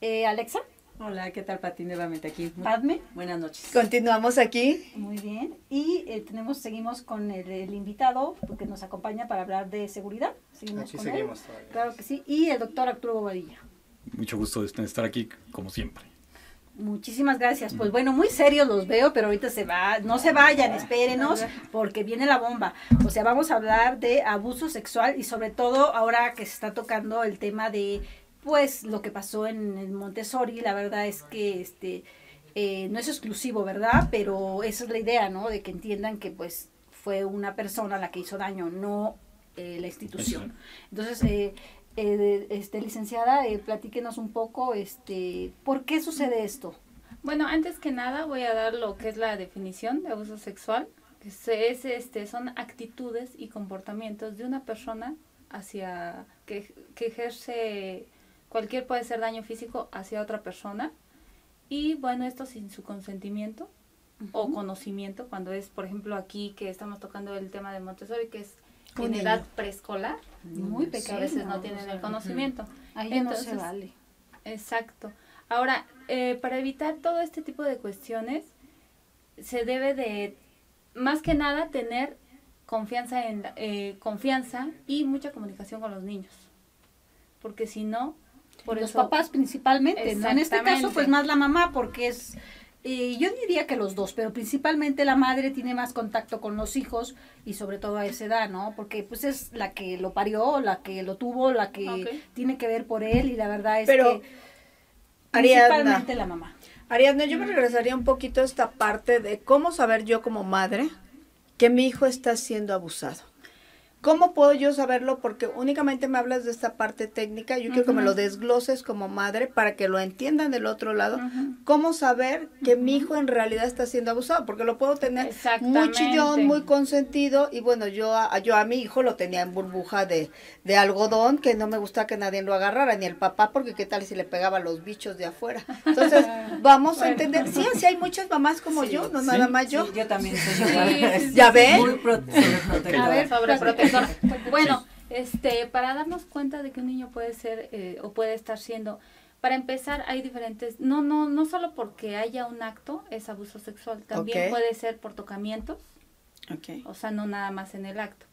Eh, Alexa. Hola, ¿qué tal Pati? Nuevamente aquí. Padme. Buenas noches. Continuamos aquí. Muy bien. Y eh, tenemos, seguimos con el, el invitado que nos acompaña para hablar de seguridad. Seguimos Aquí con él. seguimos todavía. Claro que sí. Y el doctor Arturo Bobadilla. Mucho gusto de estar aquí, como siempre. Muchísimas gracias. Pues bueno, muy serios los veo, pero ahorita se va, no se vayan, espérenos, porque viene la bomba. O sea, vamos a hablar de abuso sexual y sobre todo ahora que se está tocando el tema de, pues, lo que pasó en el Montessori, la verdad es que este eh, no es exclusivo, ¿verdad? Pero esa es la idea, ¿no? De que entiendan que, pues, fue una persona la que hizo daño, no eh, la institución. Entonces, eh, eh, este, licenciada, eh, platíquenos un poco, este, ¿por qué sucede esto? Bueno, antes que nada voy a dar lo que es la definición de abuso sexual, que es, este, son actitudes y comportamientos de una persona hacia que, que ejerce cualquier puede ser daño físico hacia otra persona. Y bueno, esto sin su consentimiento o conocimiento, cuando es, por ejemplo, aquí que estamos tocando el tema de Montessori, que es en edad preescolar, Muy que a veces no tienen el conocimiento. Ahí no se Entonces, vale. Exacto. Ahora, eh, para evitar todo este tipo de cuestiones, se debe de, más que nada, tener confianza en eh, confianza y mucha comunicación con los niños, porque si no, por los eso papás principalmente, ¿no? En este caso, pues más la mamá, porque es, eh, yo diría que los dos, pero principalmente la madre tiene más contacto con los hijos y sobre todo a esa edad, ¿no? Porque pues es la que lo parió, la que lo tuvo, la que tiene que ver por él y la verdad es Pero, que Ariadna. principalmente la mamá. Ariadna, yo me regresaría un poquito a esta parte de cómo saber yo como madre que mi hijo está siendo abusado. ¿Cómo puedo yo saberlo? Porque únicamente me hablas de esta parte técnica. Yo quiero que me lo desgloses como madre para que lo entiendan del otro lado. ¿Cómo saber que mi hijo en realidad está siendo abusado? Porque lo puedo tener muy chillón, muy consentido. Y bueno, yo a, yo a mi hijo lo tenía en burbuja de, de algodón, que no me gustaba que nadie lo agarrara, ni el papá, porque qué tal si le pegaba a los bichos de afuera. Entonces, vamos a entender. Sí, sí hay muchas mamás como Sí, yo, no sí, nada más yo. Sí, yo también soy sí, ¿Ya ven? Muy pro- sobreprotectora. A ver, sobreprotectora. Bueno, este, para darnos cuenta de que un niño puede ser eh, o puede estar siendo, para empezar hay diferentes, no, no, no solo porque haya un acto es abuso sexual, también puede ser por tocamientos, o sea, no nada más en el acto.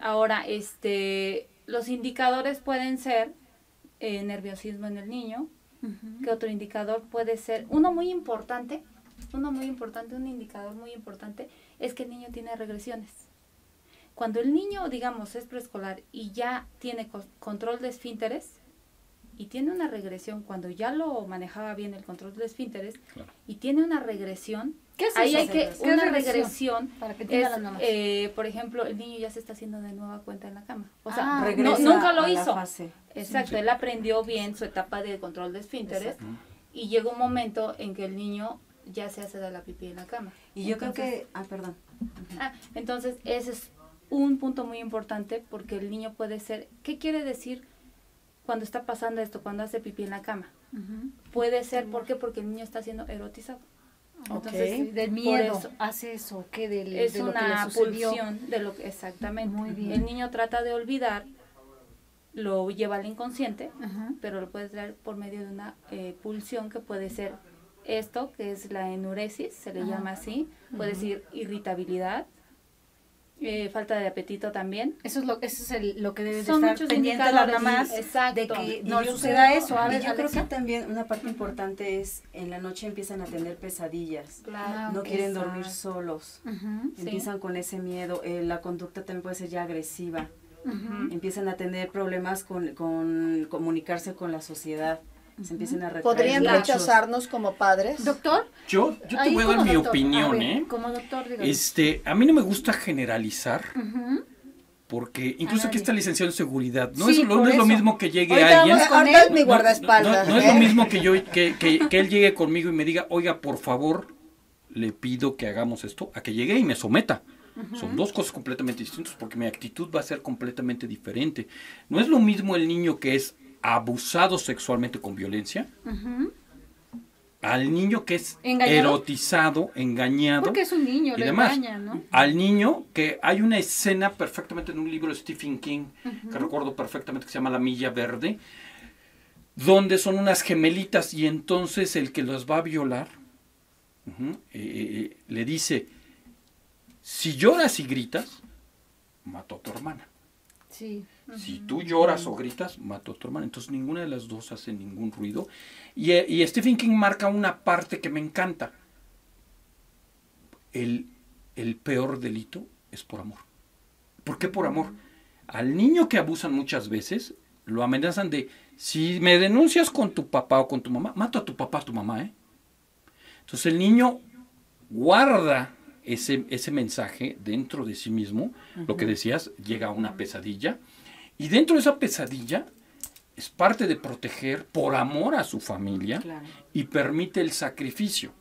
Ahora, este, los indicadores pueden ser eh, nerviosismo en el niño, que otro indicador puede ser, uno muy importante, uno muy importante, un indicador muy importante es que el niño tiene regresiones. Cuando el niño, digamos, es preescolar y ya tiene co- control de esfínteres y tiene una regresión, cuando ya lo manejaba bien el control de esfínteres Claro. y tiene una regresión, ¿Qué es ahí eso? hay que, ¿Qué es una regresión? regresión Para que es, eh, por ejemplo, el niño ya se está haciendo de nueva cuenta en la cama. O sea, Ah, no- nunca lo a la hizo. fase. Exacto, Sí. él aprendió bien su etapa de control de esfínteres y llega un momento en que el niño ya se hace de la pipí en la cama. Y yo creo que, ah, perdón. Ah, entonces ese es un punto muy importante porque el niño puede ser, ¿qué quiere decir cuando está pasando esto, cuando hace pipí en la cama? Puede ser, ¿por qué? Porque el niño está siendo erotizado. Entonces, del por miedo eso hace eso, ¿qué? Del, es de lo que le una pulsión de lo que exactamente. Muy bien. El niño trata de olvidar, lo lleva al inconsciente pero lo puedes traer por medio de una eh, pulsión que puede ser esto, que es la enuresis, se le llama así, puede ser irritabilidad, eh, falta de apetito también. Eso es lo, eso es el- lo que debe de Son estar pendiente sí, exacto. de que no suceda creo- eso. A ver, yo creo que también una parte importante es en la noche empiezan a tener pesadillas. Ah, No ok. quieren dormir solos. Empiezan con ese miedo. eh, la conducta también puede ser ya agresiva. Empiezan a tener problemas con, con comunicarse con la sociedad. Se empiezan a retraer ¿Podrían rechazarnos como padres? Doctor, Yo, yo te voy a dar mi doctor, a opinión, ver, ¿eh? Como doctor. Este, a mí no me gusta generalizar, porque incluso aquí Ándale. está licenciado en seguridad. No, Sí, es, lo, no por es lo eso. mismo que llegue Ahorita alguien. él. es mi No, guardaespaldas. No, no es ¿eh? lo mismo que yo que, que- que él llegue conmigo y me diga, oiga, por favor, le pido que hagamos esto, a que llegue y me someta. Son dos cosas completamente distintas porque mi actitud va a ser completamente diferente. No es lo mismo el niño que es abusado sexualmente con violencia al niño que es ¿Engañado? erotizado, engañado. Porque es un niño, y le demás. ¿no? Al niño que hay una escena perfectamente en un libro de Stephen King, que recuerdo perfectamente que se llama La Milla Verde, donde son unas gemelitas y entonces el que los va a violar ujú, eh, eh, le dice, si lloras y gritas, mato a tu hermana. Sí. Si tú lloras o gritas, mato a tu hermana. Entonces ninguna de las dos hace ningún ruido. Y, eh, y Stephen King marca una parte que me encanta. El, el peor delito es por amor. ¿Por qué por amor? Al niño que abusan muchas veces, lo amenazan de, si me denuncias con tu papá o con tu mamá, mato a tu papá, a tu mamá, ¿eh? Entonces el niño guarda ese, ese mensaje dentro de sí mismo, lo que decías, llega a una pesadilla, y dentro de esa pesadilla es parte de proteger por amor a su familia Claro. y permite el sacrificio.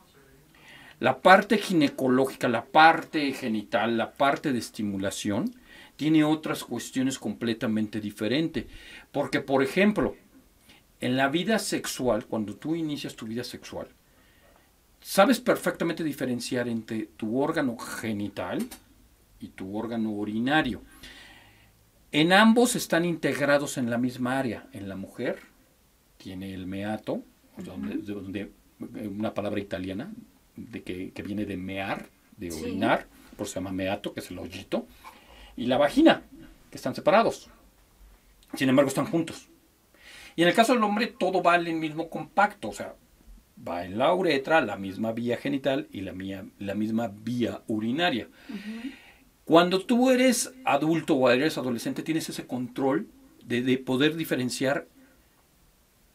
La parte ginecológica, la parte genital, la parte de estimulación, tiene otras cuestiones completamente diferentes. Porque, por ejemplo, en la vida sexual, cuando tú inicias tu vida sexual, sabes perfectamente diferenciar entre tu órgano genital y tu órgano urinario. En ambos están integrados en la misma área. En la mujer tiene el meato, donde- donde- eh, una palabra italiana de que, que viene de mear, de Sí. orinar, por eso se llama meato, que es el hoyito, y la vagina, que están separados. Sin embargo, están juntos. Y en el caso del hombre, todo va en el mismo compacto, o sea, va en la uretra, la misma vía genital y la, mía- la misma vía urinaria. Cuando tú eres adulto o eres adolescente, tienes ese control de, de poder diferenciar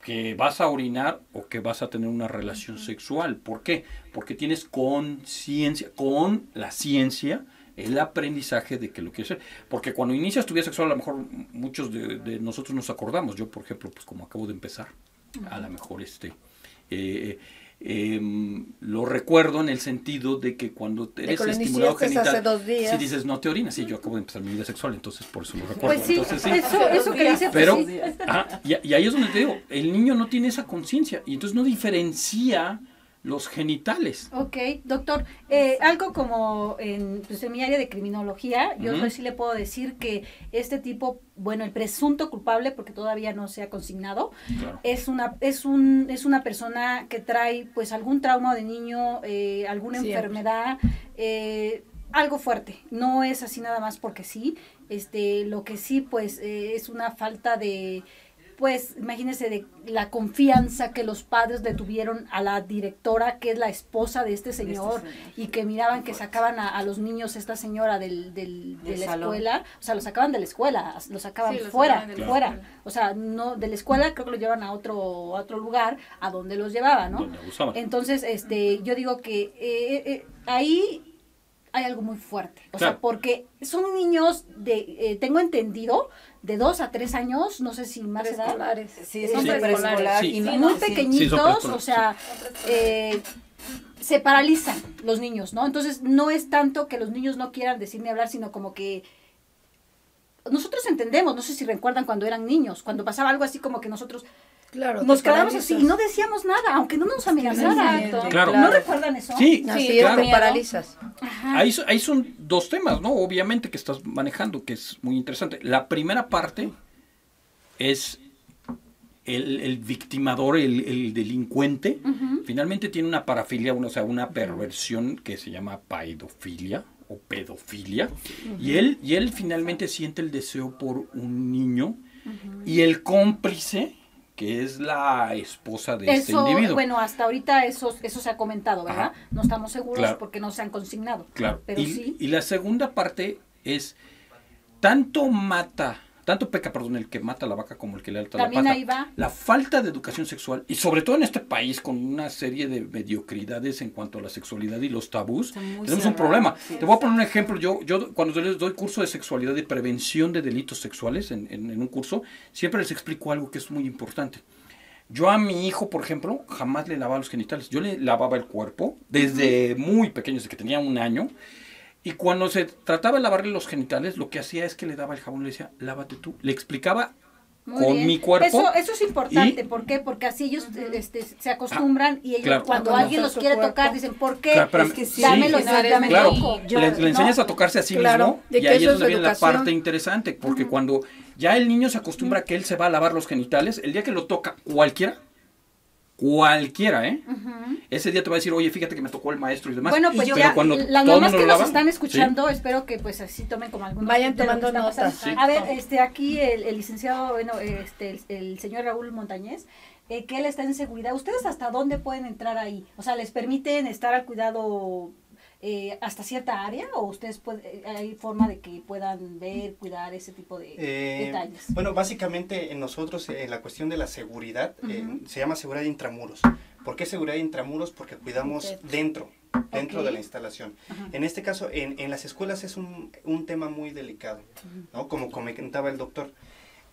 que vas a orinar o que vas a tener una relación sexual. ¿Por qué? Porque tienes conciencia, con la ciencia, el aprendizaje de que lo quieres hacer. Porque cuando inicias tu vida sexual, a lo mejor muchos de, de nosotros nos acordamos. Yo, por ejemplo, pues como acabo de empezar, a lo mejor este... eh, em, lo recuerdo en el sentido de que cuando eres estimulado genital, hace dos días. si dices no te orinas, sí, yo acabo de empezar mi vida sexual, entonces por eso lo recuerdo. Pues sí, entonces, sí. eso, eso que dices, pues Pero, sí. ajá, y, y ahí es donde te digo, el niño no tiene esa conciencia y entonces no diferencia los genitales. Ok, doctor, eh, algo como en, pues, en mi área de criminología, yo Ujú. pues sí le puedo decir que este tipo, bueno, el presunto culpable, porque todavía no se ha consignado, Claro. es una, es un, es una persona que trae pues algún trauma de niño, eh, alguna Siempre. enfermedad, eh, algo fuerte. No es así nada más porque sí. Este, lo que sí, pues, eh, es una falta de, pues, imagínese de la confianza que los padres le tuvieron a la directora, que es la esposa de este señor, y que miraban que sacaban a, a los niños, esta señora del, del- de la salón. escuela, o sea, lo sacaban de la escuela, lo sacaban Sí, lo fuera, sacaban fuera. O sea, no, de la escuela creo que lo llevan a otro, a otro lugar, a donde los llevaba, ¿no? Entonces, este, yo digo que eh, eh, ahí hay algo muy fuerte. O sea, porque son niños de, eh, tengo entendido, de dos a tres años, no sé si más edad. Sí, son son preescolares. preescolar Sí. y muy sí. pequeñitos, preescolares, o sea, eh, se paralizan los niños, ¿no? Entonces, no es tanto que los niños no quieran decir ni hablar, sino como que nosotros entendemos, no sé si recuerdan cuando eran niños, cuando pasaba algo así como que nosotros Claro. nos te quedábamos así y no decíamos nada, aunque no nos no amenazaran. Claro. ¿No recuerdan eso? Sí, Así Sí, claro. te paralizas. Ajá. Ahí, so- ahí son dos temas, ¿no? Obviamente que estás manejando, que es muy interesante. La primera parte es el, el victimador, el, el delincuente, finalmente tiene una parafilia, una, o sea, una perversión que se llama paidofilia o pedofilia. Y él, y él finalmente siente el deseo por un niño y el cómplice, que es la esposa de este Eso, individuo. bueno, hasta ahorita eso, eso se ha comentado, ¿verdad? Ajá. No estamos seguros Claro. porque no se han consignado. Claro. Pero y, sí. y la segunda parte es tanto mata, tanto peca, perdón, el que mata a la vaca como el que le alta la pata. ahí va. La falta de educación sexual, y sobre todo en este país con una serie de mediocridades en cuanto a la sexualidad y los tabús, tenemos un problema. sí. Te voy a poner un ejemplo. Yo, yo cuando les doy curso de sexualidad y prevención de delitos sexuales en, en- en un curso, siempre les explico algo que es muy importante. Yo a mi hijo, por ejemplo, jamás le lavaba los genitales. Yo le lavaba el cuerpo desde muy pequeño, desde que tenía un año. Y cuando se trataba de lavarle los genitales, lo que hacía es que le daba el jabón y le decía, lávate tú. Le explicaba Muy con bien. mi cuerpo. Eso, eso es importante. y- ¿Por qué? Porque así ellos este, se acostumbran y ellos claro. cuando alguien los quiere cuerpo. tocar dicen, ¿por qué? Claro. Es que sí, Dámelo Sí, exactamente. Claro, Yo- le, le no. enseñas a tocarse a sí Claro, mismo de y ahí eso es donde viene la parte interesante, porque cuando Ya el niño se acostumbra a que él se va a lavar los genitales. El día que lo toca cualquiera, cualquiera, ¿eh? Ese día te va a decir, oye, fíjate que me tocó el maestro y demás. Bueno, pues Pero ya, cuando las todo el mamás que nos están ¿sí? escuchando, espero que pues así tomen como algunos Vayan tomando notas. Sí. A ver, este aquí el, el licenciado, bueno, este el, el señor Raúl Montañez, eh, que él está en seguridad. ¿Ustedes hasta dónde pueden entrar ahí? O sea, ¿les permiten estar al cuidado eh, hasta cierta área o ustedes pueden, eh, hay forma de que puedan ver, cuidar ese tipo de Eh, detalles? bueno, básicamente en nosotros, eh, en la cuestión de la seguridad, eh, se llama seguridad intramuros. ¿Por qué seguridad intramuros? Porque cuidamos dentro, dentro de la instalación. Ajá. En este caso, en, en las escuelas es un, un tema muy delicado, ¿no? Como comentaba el doctor.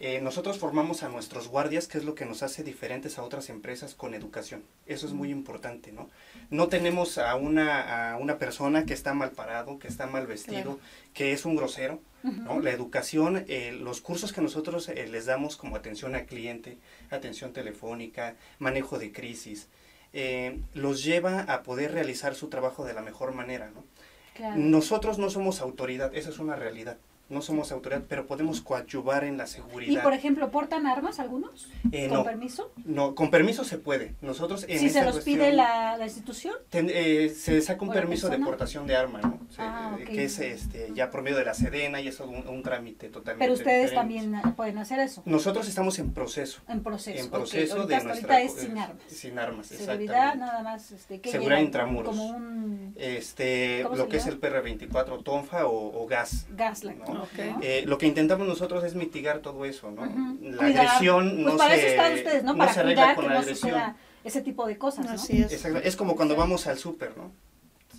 Eh, nosotros formamos a nuestros guardias, que es lo que nos hace diferentes a otras empresas con educación. Eso es muy importante, ¿no? No tenemos a una, a una persona que está mal parado, que está mal vestido, que es un grosero, ¿no? La educación, eh, los cursos que nosotros eh, les damos como atención al cliente, atención telefónica, manejo de crisis, los lleva a poder realizar su trabajo de la mejor manera, ¿no? Claro. Nosotros no somos autoridad, esa es una realidad. No somos autoridad, pero podemos coadyuvar en la Y seguridad. por ejemplo, ¿portan armas algunos? Eh, ¿Con no, permiso? no, con permiso se puede. Nosotros en Si se esa los cuestión, pide la, la institución. ten- eh, se saca un ¿O la permiso de portación de arma, ¿no? Se- Ah, eh, ok. Que es este, ya por medio de la Sedena y es un, un trámite totalmente Pero ustedes diferente. también pueden hacer eso. Nosotros estamos en proceso. En proceso. En proceso Ahorita, de hasta nuestra... ahorita es sin armas. Sin armas, Seguridad, nada más. Este, ¿qué Seguridad llevan? intramuros. Como un Este, ¿Cómo lo se que es el PR24, tonfa o, o gas. gaslight. ¿no? ¿No? Eh, lo que intentamos nosotros es mitigar todo eso, ¿no? La Cuidar. agresión Pues no para se, eso están ustedes, ¿no? Para se arregla cuidar con que la no agresión. suceda ese tipo de cosas, ¿no? Así es. Exacto. Es como cuando vamos al súper, ¿no?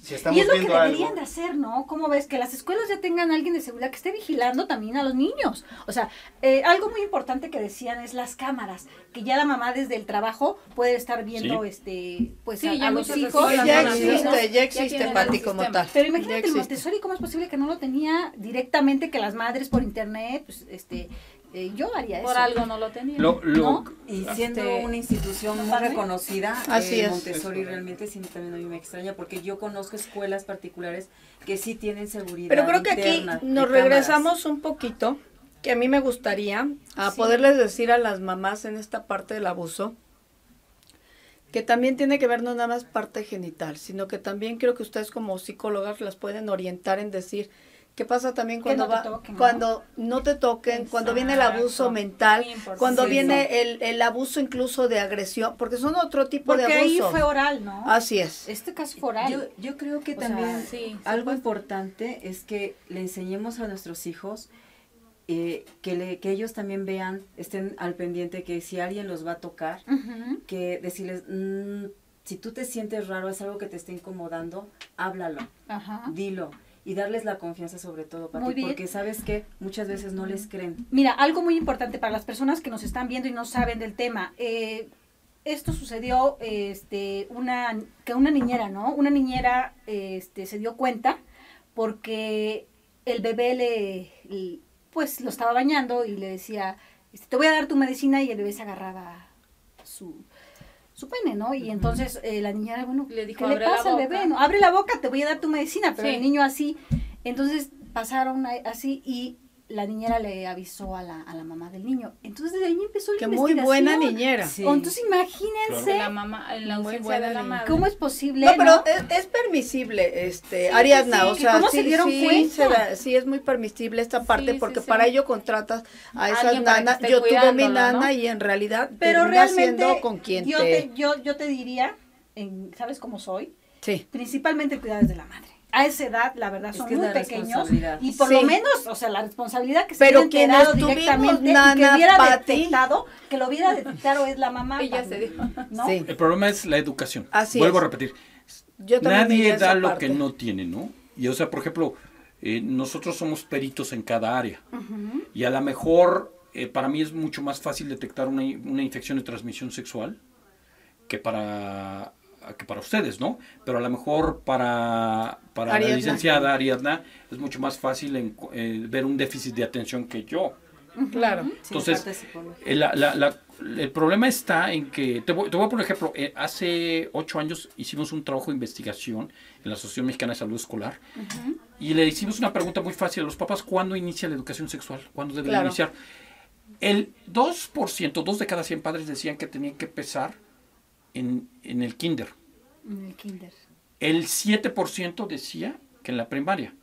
Si estamos Y es lo que deberían algo, de hacer, ¿no? ¿Cómo ves? Que las escuelas ya tengan a alguien de seguridad que esté vigilando también a los niños. O sea, eh, algo muy importante que decían es las cámaras, que ya la mamá desde el trabajo puede estar viendo, Sí. este, pues Sí, a, ya a los hijos. Ya existe, ya existe, Pati, como tal. Pero imagínate el. Montessori, ¿cómo es posible que no lo tenía directamente que las madres por internet? Pues, este, eh, yo haría eso. Por algo no lo tenían. Lo, lo- ¿No? Y siendo Este, una institución muy reconocida, Así eh, es. Montessori realmente sí también a mí me extraña porque yo conozco escuelas particulares que sí tienen seguridad Pero creo que aquí nos cámaras. regresamos un poquito, que a mí me gustaría a Sí. poderles decir a las mamás en esta parte del abuso, que también tiene que ver no nada más parte genital, sino que también creo que ustedes como psicólogas las pueden orientar en decir qué pasa también cuando no te va, cuando no te toquen, cuando viene el abuso mental, cuando viene el, el abuso incluso de agresión, porque son otro tipo Porque de ahí abuso. fue oral, ¿no? Así es. Este caso fue oral. Yo, yo creo que O sea, también sí, algo importante es que le enseñemos a nuestros hijos eh, que, le, que ellos también vean, estén al pendiente que si alguien los va a tocar, que decirles, "Mm, si tú te sientes raro, es algo que te está incomodando, háblalo, Ajá. dilo. Y darles la confianza sobre todo, bien. porque sabes que muchas veces no les creen. Mira, algo muy importante para las personas que nos están viendo y no saben del tema. eh, esto sucedió, este, una, que una niñera, ¿no? Una niñera, este, se dio cuenta porque el bebé le, le- pues, lo estaba bañando y le decía, este, te voy a dar tu medicina y el bebé se agarraba su, su pene, ¿no? Y entonces eh, la niñera, bueno, Le dijo, ¿qué le "Abre la pasa al boca". bebé? No, abre la boca, te voy a dar tu medicina, pero Sí. el niño así. Entonces pasaron así y la niñera le avisó a la, a la mamá del niño. Entonces de ahí empezó la Que muy buena niñera. Sí. Entonces imagínense La mamá, la Muy buena de la madre. cómo es posible, No, pero ¿no? es, es permisible, este, Sí, Ariadna, sí, o sea, cómo sí, se dieron sí, cuenta. se da- sí es muy permisible esta parte Sí, porque sí, para ello contratas a esas nanas. Yo tuve mi nana ¿no? y en realidad Pero realmente con quien yo, te... te, yo, yo te diría, en- ¿sabes cómo soy? Sí. Principalmente el cuidado desde la madre. A esa edad, la verdad, Es son muy pequeños y por Sí. lo menos, o sea, la responsabilidad que se Pero tuvimos directamente y que nana, hubiera Pati. detectado, que lo hubiera detectado es la mamá. Ella Pati, se dijo. ¿no? Sí. el problema es la educación. Así Vuelvo es. a repetir. Yo Nadie da lo parte. que no tiene, ¿no? Y o sea, por ejemplo, eh, nosotros somos peritos en cada área. Y a lo mejor eh, para mí es mucho más fácil detectar una, una infección de transmisión sexual que para que para ustedes, ¿no? Pero a lo mejor para, para la licenciada Ariadna es mucho más fácil en- eh, ver un déficit de atención que yo. Claro. Sí, Entonces, psicológica. Eh, la- la- la- el problema está en que, te voy, te voy a poner ejemplo, eh, hace ocho años hicimos un trabajo de investigación en la Asociación Mexicana de Salud Escolar y le hicimos una pregunta muy fácil a los papás, ¿cuándo inicia la educación sexual? ¿Cuándo debe Claro. iniciar? El 2%, dos de cada 100 padres decían que tenían que pesar en, en el kinder. En el kinder. El 7% decía que en la primaria.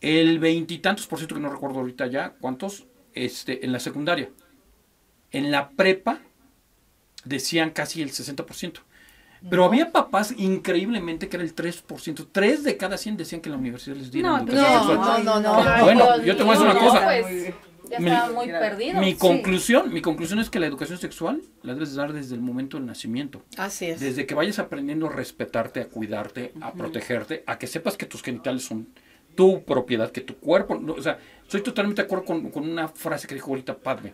El veintitantos por ciento, que no recuerdo ahorita ya, ¿cuántos? Este, en la secundaria. En la prepa decían casi el 60%. Pero había papás increíblemente que era el 3%. Tres de cada 100 decían que en la universidad les dieran No, educación no, sexual. no, no, no. Bueno, yo te voy a decir una No, cosa. pues, ya Mi- estaba muy perdido. Mi Sí. conclusión, mi conclusión es que la educación sexual la debes dar desde el momento del nacimiento. Así es. Desde que vayas aprendiendo a respetarte, a cuidarte, a protegerte, a que sepas que tus genitales son tu propiedad, que tu cuerpo, no, o sea, soy totalmente de acuerdo con, con una frase que dijo ahorita Padme,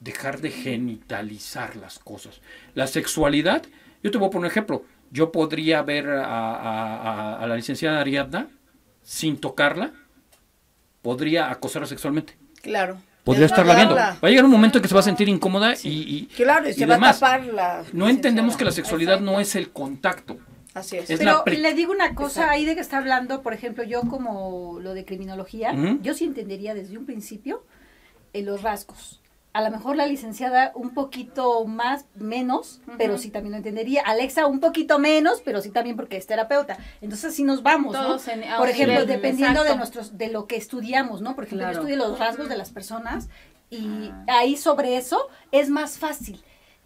dejar de genitalizar las cosas. La sexualidad, yo te voy a poner un ejemplo, yo podría ver a, a- a- a la licenciada Ariadna sin tocarla, podría acosarla sexualmente. Claro. Podría estarla viendo. Va a llegar un momento en que se va a sentir incómoda y, y- Claro, y y se va demás. a tapar la... no entendemos que la sexualidad no es el contacto. Así es. Es Pero le digo una cosa Exacto. ahí de que está hablando, por ejemplo, yo como lo de criminología, yo sí entendería desde un principio eh, los rasgos. A lo mejor la licenciada un poquito más, menos, pero sí también lo entendería. Alexa un poquito menos, pero sí también porque es terapeuta. Entonces sí nos vamos, ¿no? En- Por un ejemplo, nivel, dependiendo de nuestros, de lo que estudiamos, ¿no? Por ejemplo, Claro. yo estudio los rasgos de las personas y Ah. ahí sobre eso es más fácil.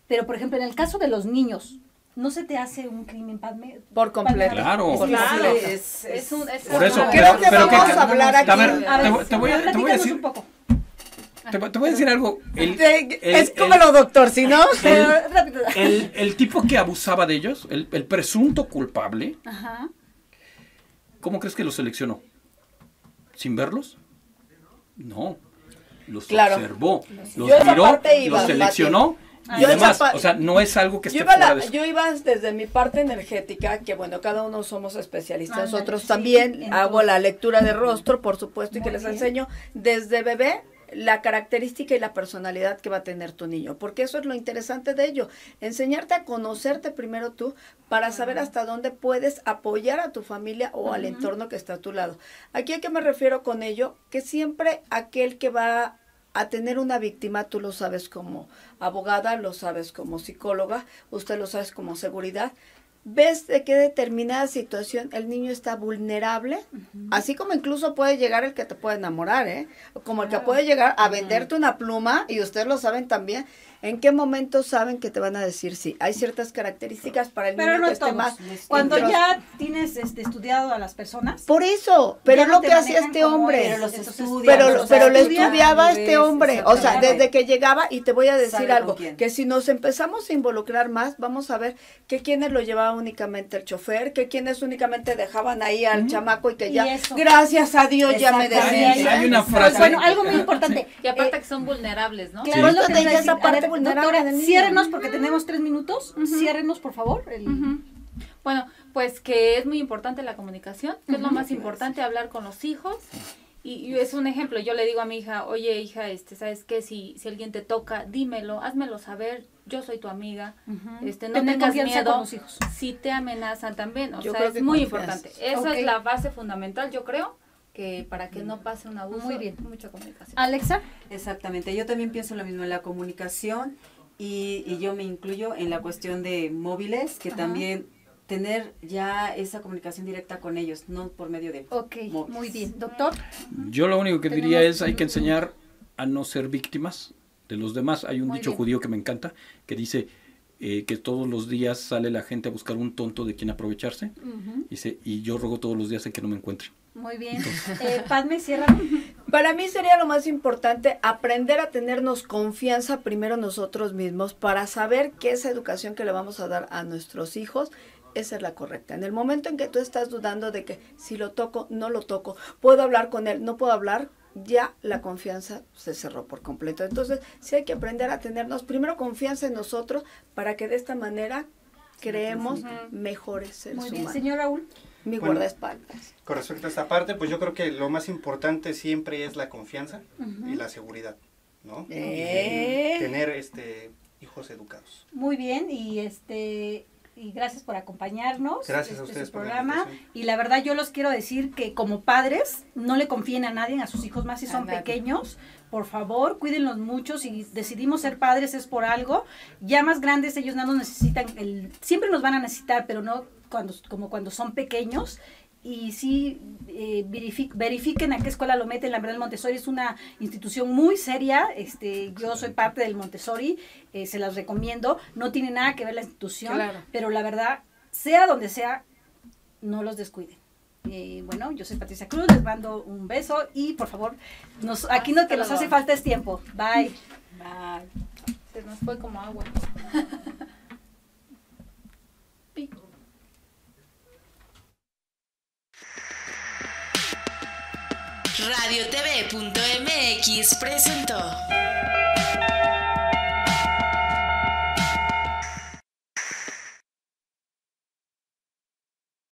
Pero, por ejemplo, en el caso de los niños, ¿no se te hace un crimen, Padme? Por completo. Claro. Es, Es un- es Por eso, Creo que pero vamos ¿qué- a hablar aquí. A ver, A te, ver, voy- te voy a, te voy a platícanos decir, un poco. Te, voy- te voy a decir algo. El, De- el- es el- como lo doctor, si no? El- el tipo que abusaba de ellos, el, el presunto culpable, Ajá. ¿cómo crees que los seleccionó? ¿Sin verlos? No. Los Claro. observó, los Yo miró, iba, los seleccionó y Yo esa demás. pa- O sea, no es algo que Yo esté iba, fuera la- de yo iba desde mi parte energética, que bueno, cada uno somos especialistas. Nosotros sí, también hago la lectura de rostro, por supuesto, y que les bien. enseño desde bebé la característica y la personalidad que va a tener tu niño, porque eso es lo interesante de ello, enseñarte a conocerte primero tú para saber hasta dónde puedes apoyar a tu familia o al entorno que está a tu lado. Aquí a qué me refiero con ello, que siempre aquel que va a tener una víctima, tú lo sabes como abogada, lo sabes como psicóloga, usted lo sabes como seguridad, ves de qué determinada situación el niño está vulnerable, así como incluso puede llegar el que te puede enamorar, ¿eh? Como el que puede llegar a venderte una pluma, y ustedes lo saben también, en qué momento saben que te van a decir sí. Hay ciertas características para el Pero niño no que esté todos. más. Cuando intros- ya tienes este, estudiado a las personas, Por eso, pero es no lo que hacía este hombre. eres, Pero los entonces, estudia, Pero, los pero le estudia, estudiaba a este hombre, o sea, desde que llegaba, y te voy a decir algo, que si nos empezamos a involucrar más, vamos a ver que quienes lo llevaba únicamente el chofer, que quienes únicamente dejaban ahí al chamaco y que ya, gracias a Dios ya me decía. Hay, una frase. bueno, algo muy importante. Y aparte Eh, que son vulnerables, ¿no? Claro, Por es lo que esa parte doctora, del niño. ciérrenos porque tenemos tres minutos. Ciérrenos, por favor. el-. Bueno, pues que es muy importante la comunicación, que es lo más importante hablar con los hijos. Y, y es un ejemplo, yo le digo a mi hija, oye hija, este, ¿sabes qué? Si, si alguien te toca, dímelo, házmelo saber, yo soy tu amiga, este, no Tener tengas miedo. con los hijos. si te amenazan también, o Yo sea, es muy confianza. importante. Esa es la base fundamental, yo creo, que para que no pase un abuso, Muy bien. mucha comunicación. Alexa, Exactamente, yo también pienso lo mismo en la comunicación y, y yo me incluyo en la cuestión de móviles, que Ajá. también tener ya esa comunicación directa con ellos, no por medio de... ok, Móviles. muy bien. Doctor, Yo lo único que diría es hay que enseñar a no ser víctimas de los demás. Hay un Muy dicho bien. judío que me encanta que dice eh, que todos los días sale la gente a buscar un tonto de quien aprovecharse. Y yo ruego todos los días a que no me encuentre. muy bien. Eh, Padme, cierra. Para mí sería lo más importante aprender a tenernos confianza primero nosotros mismos para saber que esa educación que le vamos a dar a nuestros hijos, esa es la correcta. En el momento en que tú estás dudando de que si lo toco, no lo toco, puedo hablar con él, no puedo hablar, ya la confianza se cerró por completo. Entonces, sí hay que aprender a tenernos primero confianza en nosotros para que de esta manera creemos mejores seres Muy bien, humanos. señor Raúl. Mi Bueno. guardaespaldas. Con respecto a esta parte, pues yo creo que lo más importante siempre es la confianza y la seguridad, ¿no? Eh. Tener este hijos educados. Muy bien, y este y gracias por acompañarnos. Gracias a este, ustedes por la programa. Y la verdad yo los quiero decir que como padres no le confíen a nadie, a sus hijos más si A son pequeños, por favor, cuídenlos mucho. Si decidimos ser padres es por algo. Ya más grandes ellos no nos necesitan, el, siempre nos van a necesitar, pero no cuando, como cuando son pequeños y sí eh, verific- verifiquen a qué escuela lo meten. La verdad, el Montessori es una institución muy seria. Este, yo soy parte del Montessori, eh, se las recomiendo. No tiene nada que ver la institución, Claro. pero la verdad, sea donde sea, no los descuiden. Eh, bueno, yo soy Patricia Cruz, les mando un beso y por favor, nos, aquí lo que nos hace falta es tiempo. Bye. Bye. Se nos fue como agua. Radiotv.mx presentó